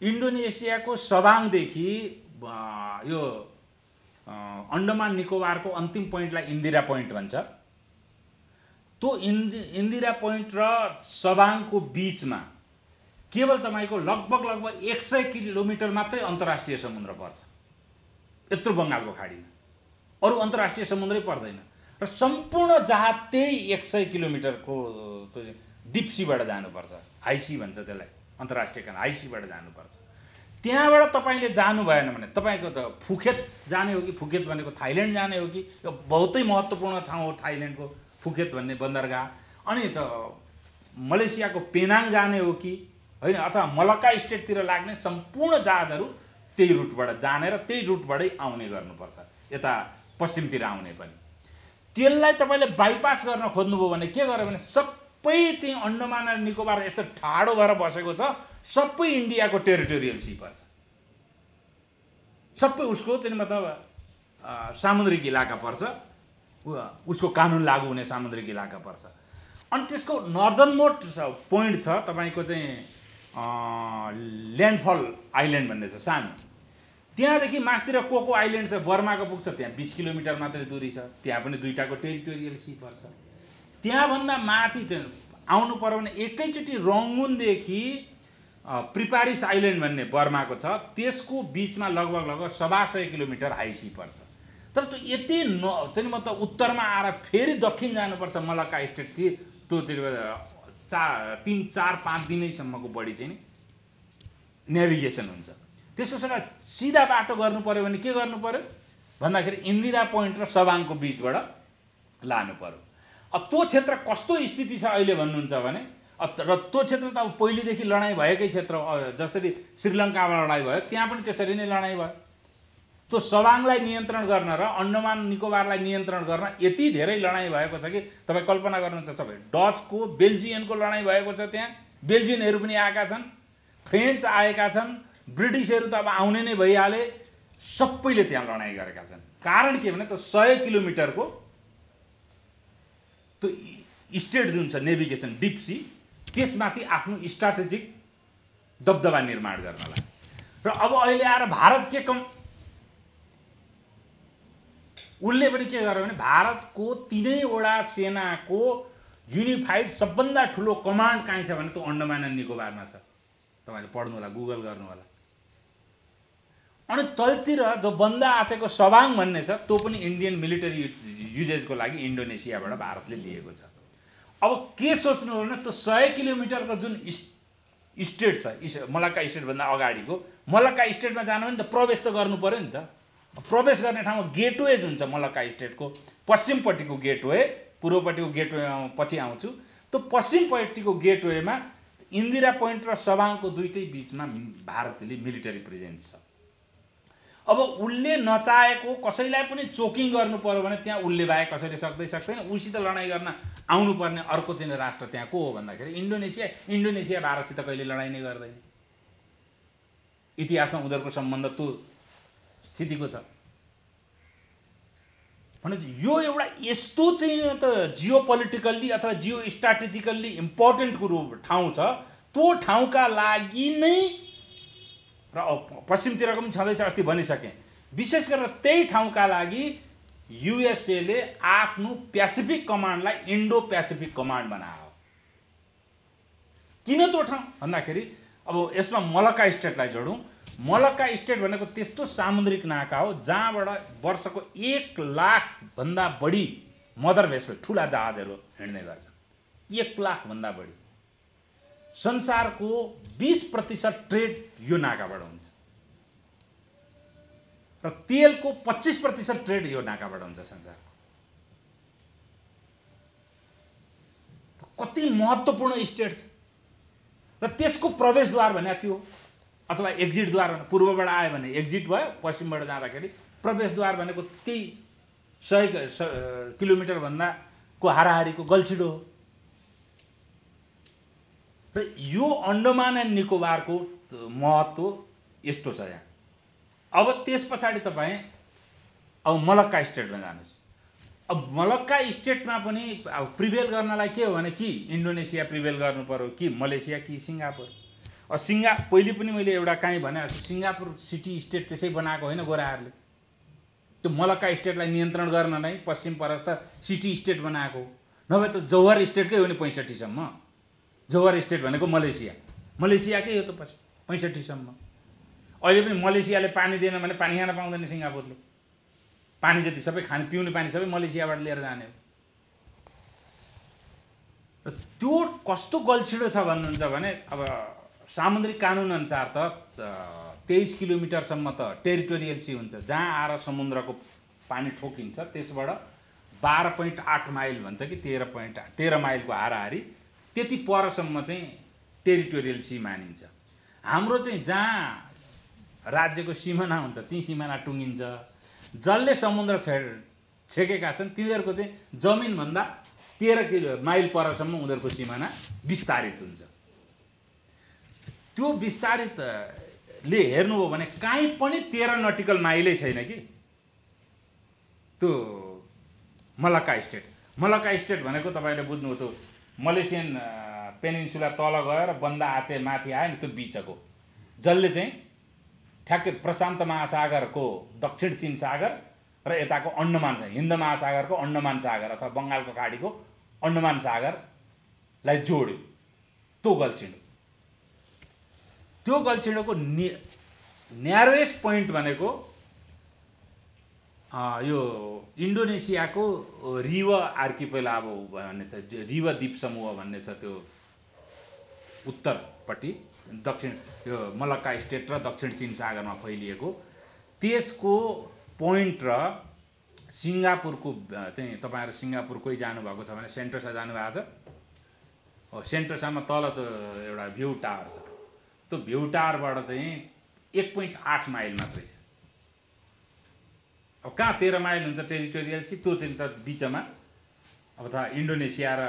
[SPEAKER 1] इन्डोनेसियाको सबाङदेखि यो अन्डमान निकोबारको अन्तिम पोइन्टलाई इन्दिरा पोइन्ट भन्छ। त्यो इन्दि इन्दिरा पोइन्ट र सबाङको बिचमा केवल तपाईँको लगभग लगभग एक सय किलोमिटर मात्रै अन्तर्राष्ट्रिय समुद्र पर्छ। यत्रो बङ्गालको खाडीमा। अरू अन्तर्राष्ट्रिय समुद्रै पर्दैन। र सम्पूर्ण जहाज त्यही एक सय किलोमिटरको डिप्सीबाट जानुपर्छ। हाइसी भन्छ त्यसलाई। अन्तर्राष्ट्रिय खाना हाइसीबाट जानुपर्छ। त्यहाँबाट तपाईँले जानु भएन भने तपाईँको त फुखेत जाने हो कि फुकेत भनेको थाइल्यान्ड जाने हो कि? यो बहुतै महत्त्वपूर्ण ठाउँ हो थाइल्यान्डको फुकेत भन्ने बन्दरगाह। अनि त मलेसियाको पेनाङ जाने हो कि? होइन अथवा मलक्का स्टेटतिर लाग्ने सम्पूर्ण जहाजहरू त्यही रुटबाट जाने र त्यही रुटबाटै आउने गर्नुपर्छ। यता पश्चिमतिर आउने पनि। त्यसलाई तपाईँले बाइपास गर्न खोज्नुभयो भने के गर्यो भने सबै चाहिँ अन्डमान र निकोबार यस्तो ठाडो भएर बसेको छ सबै इन्डियाको टेरिटोरियल सी पर्छ सबै उसको चाहिँ मतलब सामुद्रिक इलाका पर्छ। उसको कानुन लागु हुने सामुद्रिक इलाका पर्छ। अनि त्यसको नर्दन मोड पोइन्ट छ तपाईँको चाहिँ ल्यान्डफल आइल्यान्ड भन्ने छ सानो। त्यहाँदेखि मासतिर को को आइल्यान्ड छ? बर्माको पुग्छ। त्यहाँ बिस किलोमिटर मात्रै दुरी छ। त्यहाँ पनि दुइटाको टेरिटोरियल सी पर्छ त्यहाँभन्दा माथि आउनु पऱ्यो भने एकैचोटि रङ्गुनदेखि प्रिपारिस आइल्यान्ड भन्ने बर्माको छ। त्यसको बिचमा लगभग लगभग सवा सय किलोमिटर हाइसी पर्छ। तर त्यो यति न चाहिँ त उत्तरमा आएर फेरि दक्षिण जानुपर्छ मलक्का स्टेट कि त्यो चाहिँ चार तिन चार पाँच दिनैसम्मको बढी चाहिँ नि नेभिगेसन हुन्छ। त्यसको सट्टा सिधा बाटो गर्नु पऱ्यो भने के गर्नु पऱ्यो भन्दाखेरि इन्दिरा पोइन्ट र सबाङको बिचबाट लानु पऱ्यो अब त्यो क्षेत्र कस्तो स्थिति छ अहिले भन्नुहुन्छ भने र त्यो क्षेत्र त अब पहिलेदेखि लडाइँ भएकै क्षेत्र जसरी श्रीलङ्कामा लडाइँ भयो त्यहाँ पनि त्यसरी नै लडाइँ भयो। त्यो सवाङलाई नियन्त्रण गर्न र अन्डमान निकोबारलाई नियन्त्रण गर्न यति धेरै लडाइँ भएको छ कि तपाईँ कल्पना गर्नुहुन्छ सबै। डचको बेल्जियनको लडाइँ भएको छ त्यहाँ। बेल्जियनहरू पनि आएका छन्। फ्रेन्च आएका छन्। ब्रिटिसहरू त अब आउने नै भइहाले सबैले त्यहाँ लडाइँ गरेका छन्। कारण के भने त्यो सय किलोमिटरको त्यो स्टेट जुन छ नेभिगेसन डिप्सी त्यसमाथि आफ्नो स्ट्राटेजिक दबदबा निर्माण गर्नलाई। र अब अहिले आएर भारत के कम उसले पनि के गर्यो भने भारतको तिनैवटा सेनाको युनिफाइड सबभन्दा ठुलो कमान्ड कहीँ छ भने त्यो अन्डमान निकोबारमा छ। तपाईँले पढ्नु होला गुगल गर्नु होला अनि तलतिर जो बन्दा आचेको सबाङ भन्ने छ त्यो पनि इन्डियन मिलिटरी युजेजको लागि इन्डोनेसियाबाट भारतले लिएको छ। अब के सोच्नु भने त्यो सय किलोमिटरको जुन स्टेट छ मलक्का स्टेटभन्दा अगाडिको मलक्का स्टेटमा जानु भने त प्रवेश त गर्नु पऱ्यो नि त। प्रवेश गर्ने ठाउँमा गेटवे जुन छ मलक्का स्टेटको पश्चिमपट्टिको गेटवे पूर्वपट्टिको गेटवे पछि आउँछु। त्यो पश्चिमपट्टिको गेटवेमा इन्दिरा पोइन्ट र सबाङको दुइटै बिचमा भारतले मिलिटरी प्रेजेन्स छ। अब उसले नचाहेको कसैलाई पनि चोकिङ गर्नु पऱ्यो भने त्यहाँ उसले बाहेक कसैले सक्दै सक्दैन उसित लडाइँ गर्न आउनुपर्ने अर्को चाहिँ राष्ट्र त्यहाँ को हो भन्दाखेरि इन्डोनेसिया इन्डोनेसिया भारतसित कहिले लडाइँ नै गर्दैन। इतिहासमा उनीहरूको सम्बन्ध त्यो स्थितिको छ। भने यो एउटा यस्तो चाहिँ त जियो पोलिटिकल्ली अथवा जियो स्ट्राटेजिकल्ली इम्पोर्टेन्ट कुरो ठाउँ छ त्यो ठाउँका लागि नै र पश्चिमतिरको पनि छँदैछ अस्ति भनिसकेँ। विशेष गरेर त्यही ठाउँका लागि युएसएले आफ्नो पेसिफिक कमान्डलाई इन्डो पेसिफिक कमान्ड बनायो। किन त्यो ठाउँ? भन्दाखेरि अब यसमा मलक्का स्टेटलाई जोडौँ। मलक्का स्टेट भनेको त्यस्तो सामुद्रिक नाका हो जहाँबाट वर्षको एक लाखभन्दा बढी मदर भेसल ठुला जहाजहरू हिँड्ने गर्छन्। एक लाखभन्दा बढी। संसारको बिस प्रतिशत ट्रेड यो नाकाबाट हुन्छ। र तेलको पच्चिस प्रतिशत ट्रेड यो नाकाबाट हुन्छ संसारको। कति महत्त्वपूर्ण स्टेट छ। र त्यसको प्रवेशद्वार भने त्यो अथवा एक्जिटद्वार पूर्वबाट आयो भने एक्जिट भयो पश्चिमबाट जाँदाखेरि प्रवेशद्वार भनेको त्यही सय किलोमिटरभन्दाको हाराहारीको गल्छिडो हो। र यो अन्डमान एन्ड निकोबारको महत्त्व यस्तो छ यहाँ। अब त्यस पछाडि तपाईँ अब मलक्का स्टेटमा जानुहोस्। अब मलक्का स्टेटमा पनि अब प्रिभेल गर्नलाई के हो भने कि इन्डोनेसिया प्रिभेल गर्नु पऱ्यो कि मलेसिया कि सिङ्गापुर? अब सिङ्गा पहिले पनि मैले एउटा काहीँ भने सिङ्गापुर सिटी स्टेट त्यसै बनाएको होइन गोराहरूले। त्यो मलक्का स्टेटलाई नियन्त्रण गर्न नै पश्चिम परस्त सिटी स्टेट बनाएको नभए त जौहर स्टेटकै हो नि पैँसठीसम्म। जोहर स्टेट भनेको मलेसिया। मलेसियाकै हो त पछि पैँसठीसम्म। अहिले पनि मलेसियाले पानी दिएन भने पानी खान पाउँदैन सिङ्गापुरले। पानी जति सबै खाने पिउने पानी सबै मलेसियाबाट लिएर जाने हो। र त्यो कस्तो गल्छिडो छ भन्नुहुन्छ भने अब सामुद्रिक कानुनअनुसार त तेइस किलोमिटरसम्म त टेरिटोरियल सी हुन्छ। जहाँ आएर समुद्रको पानी ठोकिन्छ त्यसबाट बाह्र पोइन्ट आठ माइल भन्छ कि तेह्र पोइन्ट तेह्र माइलको हाराहारी त्यति परसम्म चाहिँ टेरिटोरियल सी मानिन्छ। हाम्रो चाहिँ जहाँ राज्यको सिमाना हुन्छ ती सिमाना टुङ्गिन्छ। जसले समुद्र छे छेकेका छन् तिनीहरूको चाहिँ जमिनभन्दा तेह्र किलो माइल परसम्म उनीहरूको सिमाना विस्तारित हुन्छ। त्यो विस्तारितले हेर्नुभयो भने काहीँ पनि तेह्र नटिकल माइलै छैन कि? त्यो मलक्का स्टेट। मलक्का स्टेट भनेको तपाईँले बुझ्नु त्यो मलेसियन पेनिन्सुला तल गएर बन्दा आचे माथि आयो नि त्यो बिचको। जसले चाहिँ ठ्याक्कै प्रशान्त महासागरको दक्षिण चिन सागर र यताको अन्डमान हिन्द महासागरको अन्डमान सागर अथवा बङ्गालको खाडीको अन्डमान सागरलाई जोड्यो। त्यो गल्छिडो। त्यो गल्छिडोको नि न्यारोएस्ट पोइन्ट भनेको यो इन्डोनेसियाको रिव आर्किपेलाबो भन्ने छ रिव द्वीप समूह भन्ने छ त्यो उत्तरपट्टि दक्षिण यो मलक्का स्टेट र दक्षिण चिन सागरमा फैलिएको। त्यसको पोइन्ट र सिङ्गापुरको चाहिँ तपाईँहरू सिङ्गापुर कोही जानुभएको छ भने सेन्टोसा जानुभएको छ। हो सेन्टोसामा तल त एउटा भ्यू टावर छ। त्यो भ्यू टावरबाट चाहिँ एक पोइन्ट आठ माइल मात्रै छ। अब कहाँ तेह्र माइल हुन्छ टेरिटोरियल चाहिँ त्यो चाहिँ त बिचमा। अथवा इन्डोनेसिया र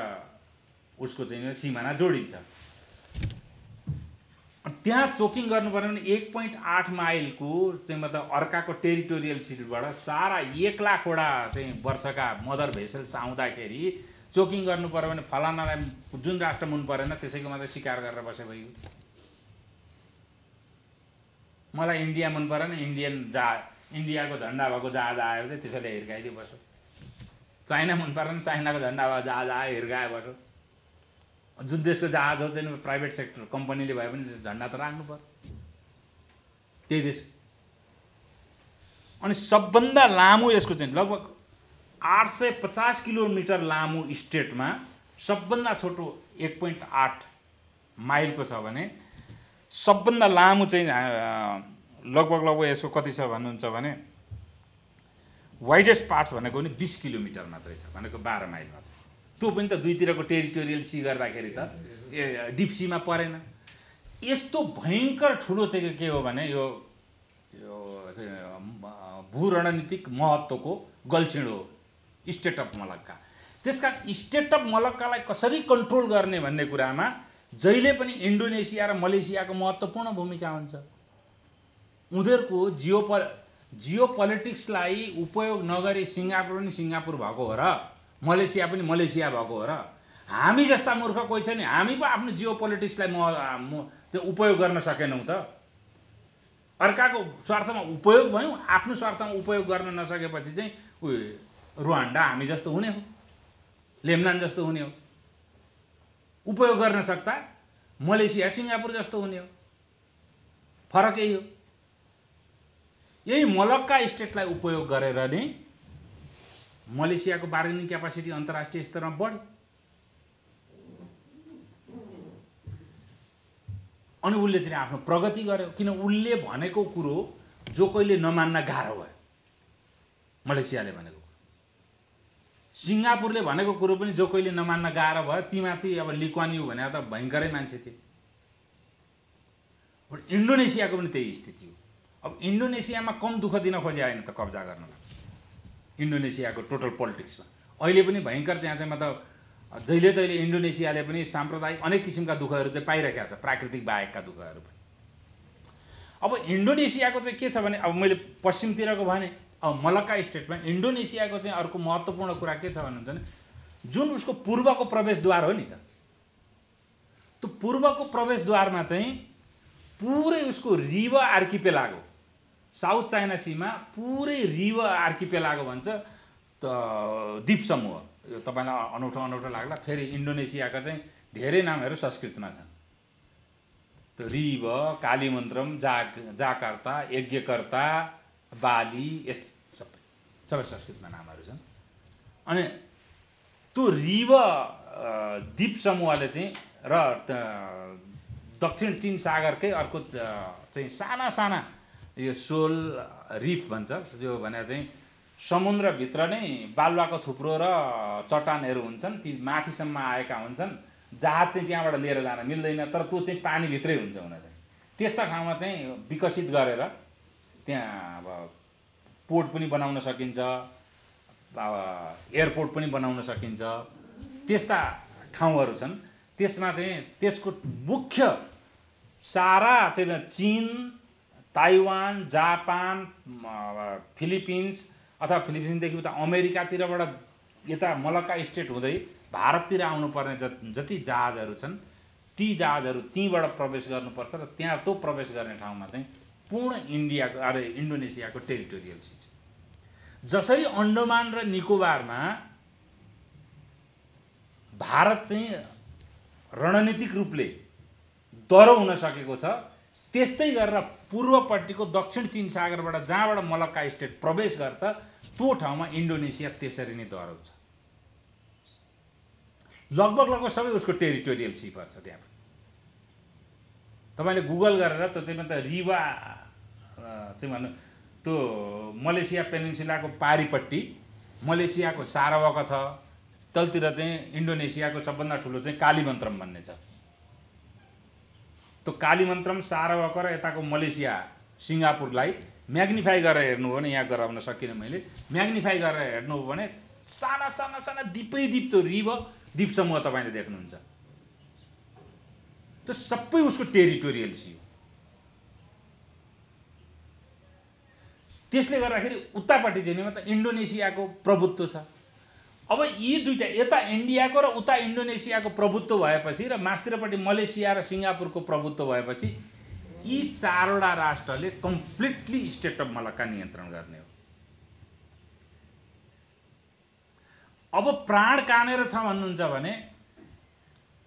[SPEAKER 1] उसको चाहिँ सिमाना जोडिन्छ। त्यहाँ चोकिङ गर्नु पऱ्यो भने एक पोइन्ट आठ माइलको चाहिँ मतलब अर्काको टेरिटोरियल सिटबाट सारा एक लाखवटा चाहिँ वर्षका मदर भेसल्स आउँदाखेरि चोकिङ गर्नु पऱ्यो भने फलानालाई जुन राष्ट्र मन परेन त्यसैको मात्रै स्वीकार गरेर बसे भइगयो मलाई इन्डिया मन परेन इन्डियन जा इन्डियाको झन्डा भएको जहाज आयो चाहिँ त्यसैले हिर्काइदियो बस्यो चाइना मन परेन चाइनाको झन्डा भएको जहाज आयो हिर्कायो बस्यो जुन देशको जहाज हो चाहिँ प्राइभेट सेक्टर कम्पनीले भए पनि झन्डा त राख्नु पर्यो। त्यही देश। अनि सबभन्दा लामो यसको चाहिँ लगभग आठ सय पचास किलोमिटर लामो स्टेटमा सबभन्दा छोटो एक पोइन्ट आठ माइलको छ भने सबभन्दा लामो चाहिँ लगभग लगभग यसको कति छ भन्नुहुन्छ भने वाइडेस्ट पार्ट्स भनेको पनि बिस किलोमिटर मात्रै छ भनेको बाह्र माइल मात्रै त्यो पनि त दुईतिरको टेरिटोरियल सी गर्दाखेरि त ए डिप सीमा परेन। यस्तो भयङ्कर ठुलो चाहिँ के हो भने यो भू रणनीतिक महत्त्वको गल्छिडो हो स्टेट अफ मलक्का त्यसका स्टेट अफ मलक्कालाई कसरी कन्ट्रोल गर्ने भन्ने कुरामा जहिले पनि इन्डोनेसिया र मलेसियाको महत्त्वपूर्ण भूमिका हुन्छ। उनीहरूको जियो प जियो पोलिटिक्सलाई उपयोग नगरी सिङ्गापुर पनि सिङ्गापुर भएको हो र मलेसिया पनि मलेसिया भएको हो र हामी जस्ता मूर्ख कोही छैन हामी पो आफ्नो जियो पोलिटिक्सलाई म त्यो उपयोग गर्न सकेनौँ त। अर्काको स्वार्थमा उपयोग भयौँ आफ्नो स्वार्थमा उपयोग गर्न नसकेपछि चाहिँ उयो हामी जस्तो हुने हो लेमनान जस्तो हुने हो। उपयोग गर्न सक्दा मलेसिया सिङ्गापुर जस्तो हुने हो। फरक यही हो। यही मलक्का स्टेटलाई उपयोग गरेर नै मलेसियाको बार्गेनिङ क्यापासिटी अन्तर्राष्ट्रिय स्तरमा बढ्यो। अनि उसले चाहिँ आफ्नो प्रगति गर्यो। किन उसले भनेको कुरो जो कोहीले नमान्न गाह्रो भयो मलेसियाले भनेको सिङ्गापुरले भनेको कुरो पनि जो कोहीले नमान्न गाह्रो भयो तीमाथि अब लिक्वान्यु भने त भयङ्करै मान्छे थिए। इन्डोनेसियाको पनि त्यही स्थिति हो। अब इन्डोनेसियामा कम दुःख दिन खोजे आएन त कब्जा गर्नमा इन्डोनेसियाको टोटल पोलिटिक्समा अहिले पनि भयङ्कर त्यहाँ चाहिँ मतलब जहिले तहिले इन्डोनेसियाले पनि साम्प्रदायिक अनेक किसिमका दुःखहरू चाहिँ पाइरहेको छ प्राकृतिक बाहेकका दुःखहरू पनि। अब इन्डोनेसियाको चाहिँ के छ भने अब मैले पश्चिमतिरको भने अब मलक्का स्टेटमा इन्डोनेसियाको चाहिँ अर्को महत्त्वपूर्ण कुरा के छ भन्नुहुन्छ भने जुन उसको पूर्वको प्रवेशद्वार हो नि त त्यो पूर्वको प्रवेशद्वारमा चाहिँ पुरै उसको रिभ आर्किपेलागो साउथ चाइना सीमा पुरै रिभ आर्किपेलागो भन्छ। त द्वीप समूह यो तपाईँलाई अनौठो अनौठो लाग्ला। फेरि इन्डोनेसियाका चाहिँ धेरै नामहरू संस्कृतमा छन्। त्यो रिव कालीमन्त्रम जा जाकर्ता यज्ञकर्ता बाली यस्तो सबै सबै संस्कृतमा नामहरू छन्। अनि त्यो रिव द्वीप समूहले चाहिँ र दक्षिण चिन सागरकै अर्को चाहिँ साना साना यो सोल रिफ भन्छ जो भने चाहिँ समुद्रभित्र नै बालुवाको थुप्रो र चट्टानहरू हुन्छन् ती माथिसम्म आएका हुन्छन् जहाज चाहिँ त्यहाँबाट लिएर जान मिल्दैन तर त्यो चाहिँ पानीभित्रै हुन्छ हुन चाहिँ त्यस्ता ठाउँमा चाहिँ विकसित गरेर त्यहाँ अब पोर्ट पनि बनाउन सकिन्छ अब एयरपोर्ट पनि बनाउन सकिन्छ त्यस्ता ठाउँहरू छन्। त्यसमा चाहिँ त्यसको मुख्य सारा चाहिँ चिन ताइवान जापान फिलिपिन्स अथवा फिलिपिन्सदेखि उता अमेरिकातिरबाट यता मलक्का स्टेट हुँदै भारततिर आउनुपर्ने जति जहाजहरू छन् ती जहाजहरू त्यहीँबाट प्रवेश गर्नुपर्छ र त्यहाँ त्यो प्रवेश गर्ने ठाउँमा चाहिँ पूर्ण इन्डियाको अरे इन्डोनेसियाको टेरिटोरियल सी छ जसरी अन्डमान र निकोबारमा भारत चाहिँ रणनीतिक रूपले दह्रो हुन सकेको छ त्यस्तै गरेर पूर्वपट्टिको दक्षिण चिन सागरबाट जहाँबाट मलक्का स्टेट प्रवेश गर्छ त्यो ठाउँमा इन्डोनेसिया त्यसरी नै दह्राउँछ लगभग लगभग सबै उसको टेरिटोरियल सी पर्छ त्यहाँ पनि। तपाईँले गुगल गरेर त्यो चाहिँ त रिवा चाहिँ भन्नु त्यो मलेसिया पेनिन्सुलाको पारिपट्टि मलेसियाको सारवक छ तलतिर चाहिँ इन्डोनेसियाको सबभन्दा ठुलो चाहिँ कालीमन्त्रम भन्ने छ। त्यो कालीमन्त्रम सारवक र यताको मलेसिया सिङ्गापुरलाई म्याग्निफाई गरेर हेर्नु भने यहाँ गराउन सकिनँ मैले। म्याग्निफाई गरेर हेर्नु हो भने साना साना साना दिपै दिप त्यो रिभ समूह तपाईँले देख्नुहुन्छ। त्यो सबै उसको टेरिटोरियल सी हो त्यसले गर्दाखेरि उतापट्टि चाहिँ नि त इन्डोनेसियाको प्रभुत्व छ। अब यी दुइटा यता इन्डियाको र उता इन्डोनेसियाको प्रभुत्व भएपछि र मास्तिरपट्टि मलेसिया र सिङ्गापुरको प्रभुत्व भएपछि यी चारवटा राष्ट्रले कम्प्लिटली स्टेट अफ मलक्का नियन्त्रण गर्ने हो। अब प्राण कहाँनिर छ भन्नुहुन्छ भने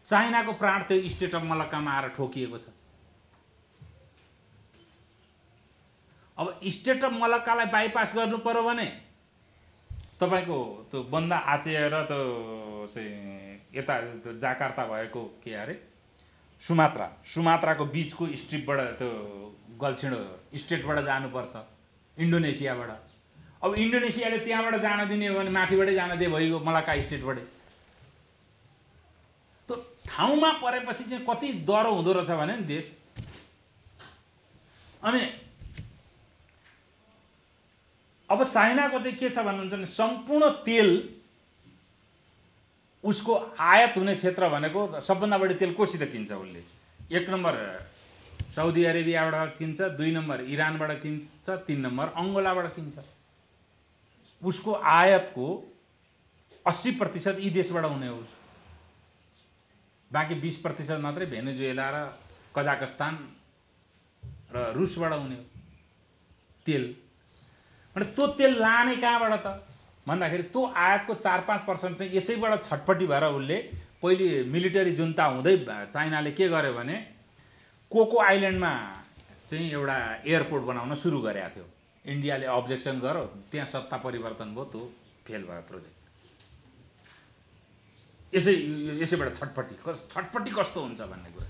[SPEAKER 1] चाइनाको प्राण त्यो स्टेट अफ मलक्कामा आएर ठोकिएको छ। अब स्टेट अफ मलक्कालाई बाइपास गर्नु पऱ्यो भने तपाईँको त्यो बन्दा आचे र त्यो चाहिँ यता त्यो जाकार्ता भएको के अरे? सुमात्रा। सुमात्राको बिचको स्ट्रिपबाट त्यो गल्छिँडो स्टेटबाट जानुपर्छ इन्डोनेसियाबाट। अब इन्डोनेसियाले त्यहाँबाट जान दिने हो भने माथिबाटै जान दिए भइगयो मलाका स्टेटबाटै। त्यो ठाउँमा परेपछि चाहिँ कति डह्रो हुँदो रहेछ भने नि देश। अनि अब चाइनाको चाहिँ के छ भन्नुहुन्छ भने सम्पूर्ण तेल उसको आयात हुने क्षेत्र भनेको सबभन्दा बढी तेल कोसित किन्छ उसले। एक नम्बर साउदी अरेबियाबाट किन्छ दुई नम्बर इरानबाट किन्छ तिन नम्बर अङ्गोलाबाट किन्छ। उसको आयातको अस्सी प्रतिशत यी देशबाट हुने हो बाँकी बिस प्रतिशत मात्रै भेनेजुएला र कजाकस्तान र रुसबाट हुने हो तेल। अनि त्यो तेल लाने कहाँबाट त? भन्दाखेरि त्यो आयातको चार पाँच पर्सेन्ट चाहिँ यसैबाट छटपट्टि भएर उसले पहिले मिलिटरी जुन्ता हुँदै चाइनाले के गर्यो भने कोको आइल्यान्डमा चाहिँ एउटा एयरपोर्ट बनाउन सुरु गरेको थियो। इन्डियाले अब्जेक्सन गर्यो त्यहाँ सत्ता परिवर्तन भयो त्यो फेल भयो प्रोजेक्ट यसै यसैबाट छटपट्टि कस छटपट्टि कस्तो हुन्छ भन्ने कुरा।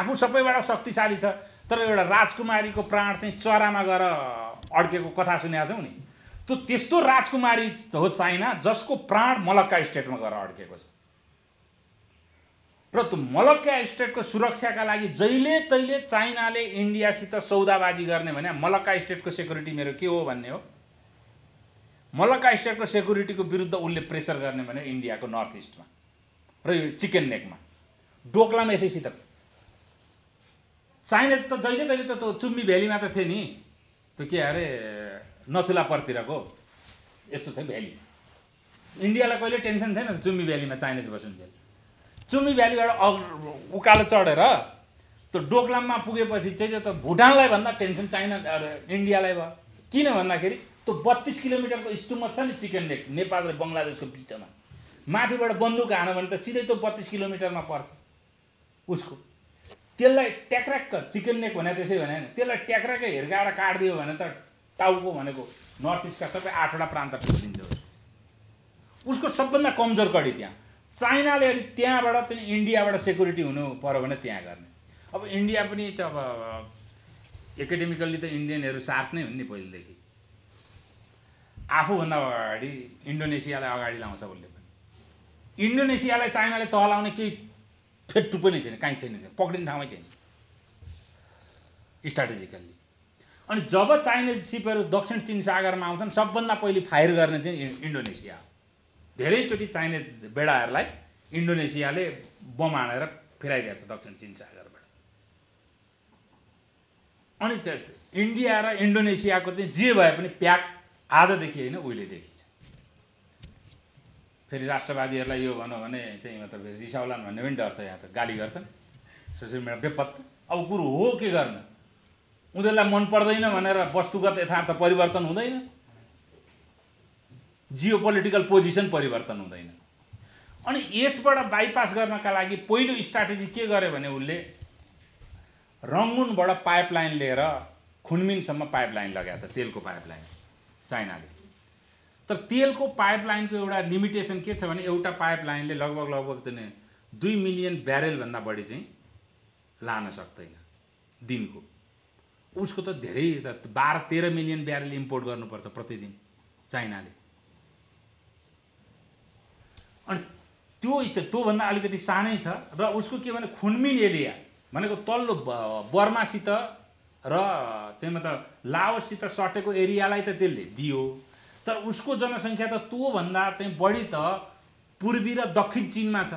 [SPEAKER 1] आफू सबैबाट शक्तिशाली छ तर एउटा राजकुमारीको प्राण चाहिँ चरामा गएर अड्केको कथा सुनेको छौँ नि। त्यो त्यस्तो राजकुमारी हो चाइना जसको प्राण मलक्का स्टेटमा गएर अड्केको छ। र त्यो मलक्का स्टेटको सुरक्षाका लागि जहिले तैले चाइनाले इन्डियासित सौदाबाजी गर्ने भने मलक्का स्टेटको सेक्युरिटी मेरो के हो भन्ने हो? मलक्का स्टेटको सेक्युरिटीको विरुद्ध उसले प्रेसर गर्ने भने इन्डियाको नर्थ इस्टमा र यो चिकन नेकमा डोक्लामा यसैसित चाइना त जहिले तहिले त त्यो चुम्मी भ्यालीमा त थियो नि। त्यो के अरे नथुला परतिरको यस्तो छ भ्याली। इन्डियालाई कहिले टेन्सन थिएन चुम्मी भ्यालीमा चाइनिज बसुन्जेल चुम्मी भ्यालीबाट अग उकालो चढेर त्यो डोक्लाममा पुगेपछि चाहिँ त्यो भुटानलाई भन्दा टेन्सन चाइना इन्डियालाई भयो। किन भन्दाखेरि त्यो बत्तिस किलोमिटरको स्टुमत छ नि चिकन लेक नेपाल र बङ्गलादेशको बिचमा। माथिबाट बन्दुक हान्यो भने त सिधै त्यो बत्तिस किलोमिटरमा पर्छ। उसको। त्यसलाई ट्याक्राक्क चिकन नेक भने त्यसै भने त्यसलाई ट्याक्राक्कै हिर्काएर काटिदियो भने त टाउको भनेको नर्थ इस्टका सबै आठवटा प्रान्त ठोकिदिन्छ उसको सबभन्दा कमजोर कडी त्यहाँ। चाइनाले अनि त्यहाँबाट चाहिँ इन्डियाबाट सेक्युरिटी हुनु पऱ्यो भने त्यहाँ गर्ने। अब इन्डिया पनि त अब एकाडेमिकल्ली त इन्डियनहरू सार्प नै हुन् नि पहिलेदेखि। आफूभन्दा अगाडि इन्डोनेसियालाई अगाडि लाउँछ उसले पनि। इन्डोनेसियालाई चाइनाले तलाउने केही फेट्टु पनि छैन काहीँ छैन पक्रिने ठाउँमै छैन। स्ट्राटेजिकल्ली अनि जब चाइनिज सिपहरू दक्षिण चिन सागरमा आउँछन् सबभन्दा पहिले फायर गर्ने चाहिँ इन्डोनेसिया धेरैचोटि चाइनिज बेडाहरूलाई इन्डोनेसियाले बम हानेर फिराइदिएको छ दक्षिण चिन सागरबाट। अनि इन्डिया र इन्डोनेसियाको चाहिँ जे भए पनि प्याक आजदेखि होइन उहिलेदेखि। फेरि राष्ट्रवादीहरूलाई यो भनौँ भने चाहिँ मतलब रिसाउलान् भन्ने पनि डर छ यहाँ त। गाली गर्छन् सोसियल मिडिया बेपत्त। अब कुरो हो के गर्न? उनीहरूलाई मन पर्दैन भनेर वस्तुगत यथार्थ परिवर्तन हुँदैन। जियो पोलिटिकल पोजिसन परिवर्तन हुँदैन। अनि यसबाट बाइपास गर्नका लागि पहिलो स्ट्राटेजी के गर्यो भने उसले रङ्गुनबाट पाइपलाइन लिएर खुनमिनसम्म पाइपलाइन लगाएको छ तेलको पाइपलाइन चाइनाले। तर तेलको पाइपलाइनको एउटा लिमिटेसन के छ भने एउटा पाइपलाइनले लगभग लगभग दुई मिलियन ब्यारेलभन्दा बढी चाहिँ लान सक्दैन दिनको। उसको त धेरै त बाह्र तेह्र मिलियन ब्यारेल इम्पोर्ट गर्नुपर्छ प्रतिदिन चाइनाले। अनि त्यो स्थिति त्योभन्दा अलिकति सानै छ र उसको के भने खुनमिन एरिया भनेको तल्लो बर्मासित र चाहिँ मतलब लाओससित सटेको एरियालाई त त्यसले दियो। तर उसको जनसङ्ख्या त त्योभन्दा चाहिँ बढी त पूर्वी र दक्षिण चिनमा छ।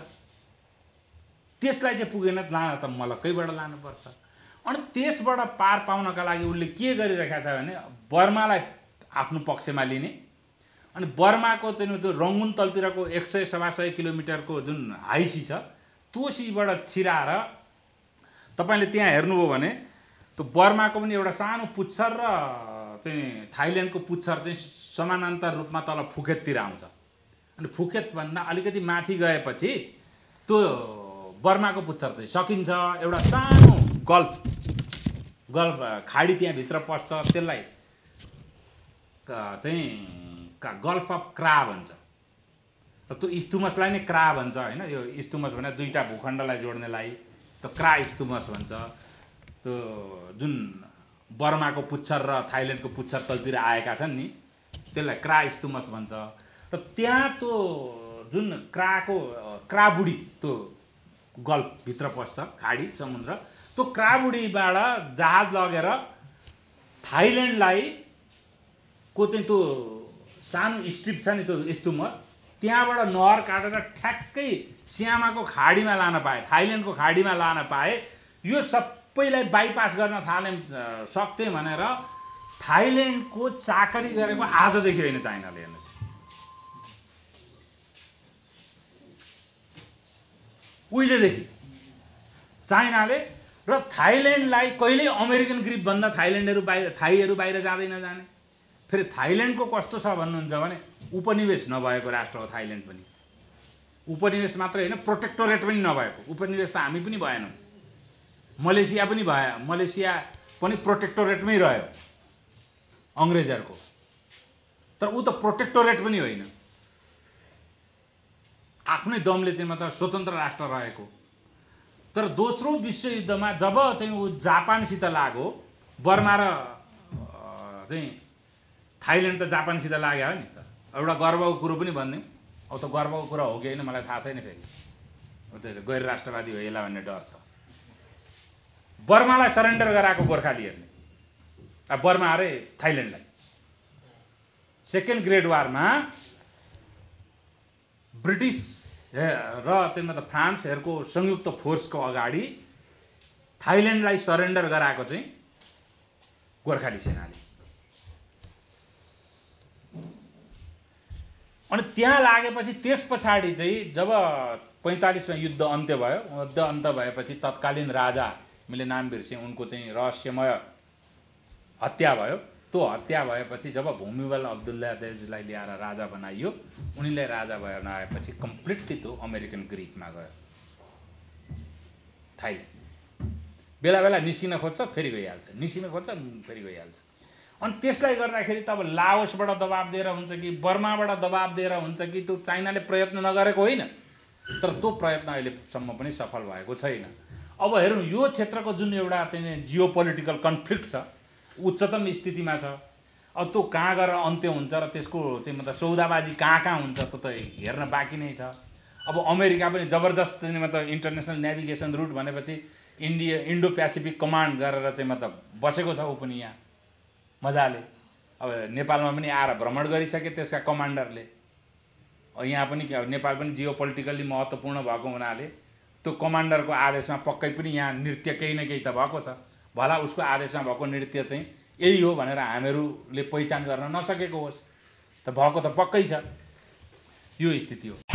[SPEAKER 1] त्यसलाई चाहिँ पुगेन लान त मलक्कैबाट लानुपर्छ। अनि त्यसबाट पार पाउनका लागि उसले के गरिरहेको छ भने बर्मालाई आफ्नो पक्षमा लिने। अनि बर्माको चाहिँ त्यो रङ्गुन तलतिरको एक सय सवा सय किलोमिटरको जुन हाइसी छ त्यो सीबाट छिराएर तपाईँले त्यहाँ हेर्नुभयो भने त्यो बर्माको पनि एउटा सानो पुच्छर र चाहिँ थाइल्यान्डको पुच्छर चाहिँ समानान्तर रूपमा तल फुकेततिर आउँछ। अनि फुकेतभन्दा अलिकति माथि गएपछि त्यो बर्माको पुच्छर चाहिँ सकिन्छ एउटा सानो गल्फ। गल्फ खाडी त्यहाँभित्र पस्छ त्यसलाई चाहिँ गल्फ अफ क्रा भन्छ। र त्यो इस्तुमसलाई नै क्रा भन्छ होइन? यो इस्तुमस भने दुईवटा भूखण्डलाई जोड्नेलाई त्यो क्रा इस्तुमस भन्छ। त्यो जुन बर्माको पुच्छर र थाइल्यान्डको पुच्छर तलतिर आएका छन् नि। त्यसलाई क्रा इस्तुमस भन्छ। र त्यहाँ त्यो जुन क्राको क्राबुडी त्यो गल्फभित्र पस्छ खाडी समुद्र त्यो क्राबुडीबाट जहाज लगेर थाइल्यान्डलाई को चाहिँ त्यो सानो स्ट्रिप छ नि त्यो इस्तुमस त्यहाँबाट नहर काटेर ठ्याक्कै स्यामाको खाडीमा लान पाए थाइल्यान्डको खाडीमा लान पाए। यो सबैलाई बाइपास गर्न थाले सक्थेँ भनेर थाइल्यान्डको चाकरी गरेको आजदेखि होइन चाइनाले हेर्नुहोस्। उहिलेदेखि चाइनाले र थाइल्यान्डलाई कहिल्यै अमेरिकन ग्रिपभन्दा थाइल्यान्डहरू बाहिर थाईहरू बाहिर जाँदैन जाने फेरि थाइल्यान्डको कस्तो छ भन्नुहुन्छ भने उपनिवेश नभएको राष्ट्र हो थाइल्यान्ड पनि। उपनिवेश मात्रै होइन प्रोटेक्टोरेट पनि नभएको। उपनिवेश त हामी पनि भएनौँ। मलेसिया पनि भयो मलेसिया पनि प्रोटेक्टोरेटमै रह्यो अङ्ग्रेजहरूको। तर ऊ त प्रोटेक्टोरेट पनि होइन। आफ्नै दमले चाहिँ मतलब स्वतन्त्र राष्ट्र रहेको। तर दोस्रो विश्वयुद्धमा जब चाहिँ ऊ जापानसित लाग्यो बर्मा र चाहिँ थाइल्यान्ड त जापानसित लाग्यो नि त। एउटा गर्वको कुरो पनि भनिदिउँ अब त गर्वको कुरा हो कि होइन मलाई थाहा छैन फेरि। गैर राष्ट्रवादी हो यसलाई भन्ने डर छ। बर्मालाई सरेन्डर गराएको गोर्खालीहरूले अब बर्मा अरे थाइल्यान्डलाई। सेकेन्ड ग्रेड वारमा ब्रिटिस र चाहिँ मतलब फ्रान्सहरूको संयुक्त फोर्सको अगाडि थाइल्यान्डलाई सरेन्डर गराएको चाहिँ गोर्खाली सेनाले। अनि त्यहाँ लागेपछि त्यस पछाडि चाहिँ जब पैँतालिसमा युद्ध अन्त्य भयो युद्ध अन्त्य भएपछि तत्कालीन राजा मैले नाम बिर्सेँ उनको चाहिँ रहस्यमय हत्या भयो। त्यो हत्या भएपछि जब भूमिबल अब्दुल्ला देजलाई ल्याएर राजा बनाइयो उनीलाई राजा बनाएपछि कम्प्लिटली त्यो अमेरिकन ग्रिपमा गयो। थाइल्यान्ड बेला बेला निस्किन खोज्छ फेरि गइहाल्छ। निस्किन खोज्छ फेरि गइहाल्छ। अनि त्यसलाई गर्दाखेरि त अब लाओसबाट दबाब दिएर हुन्छ कि बर्माबाट दबाब दिएर हुन्छ कि त्यो चाइनाले प्रयत्न नगरेको होइन। तर त्यो प्रयत्न अहिलेसम्म पनि सफल भएको छैन। अब हेरौँ यो क्षेत्रको जुन एउटा चाहिँ जियो पोलिटिकल कन्फ्लिक्ट छ उच्चतम स्थितिमा छ अब त्यो कहाँ गएर अन्त्य हुन्छ र त्यसको चाहिँ मतलब सौदाबाजी कहाँ कहाँ हुन्छ त्यो त हेर्न बाँकी नै छ। अब अमेरिका पनि जबरजस्त चाहिँ मतलब इन्टरनेसनल नेभिगेसन रुट भनेपछि इन्डिया इन्डो पेसिफिक कमान्ड गरेर चाहिँ मतलब बसेको छ ऊ पनि यहाँ। मजाले। अब नेपालमा पनि आएर भ्रमण गरिसके त्यसका कमान्डरले। यहाँ पनि नेपाल पनि जियो पोलिटिकल्ली महत्त्वपूर्ण भएको हुनाले त्यो कमान्डरको आदेशमा पक्कै पनि यहाँ नृत्य केही न केही त भएको छ। भला उसको आदेशमा भएको नृत्य चाहिँ यही हो भनेर हामीहरूले पहिचान गर्न नसकेको होस्। त भएको त पक्कै छ। यो स्थिति हो।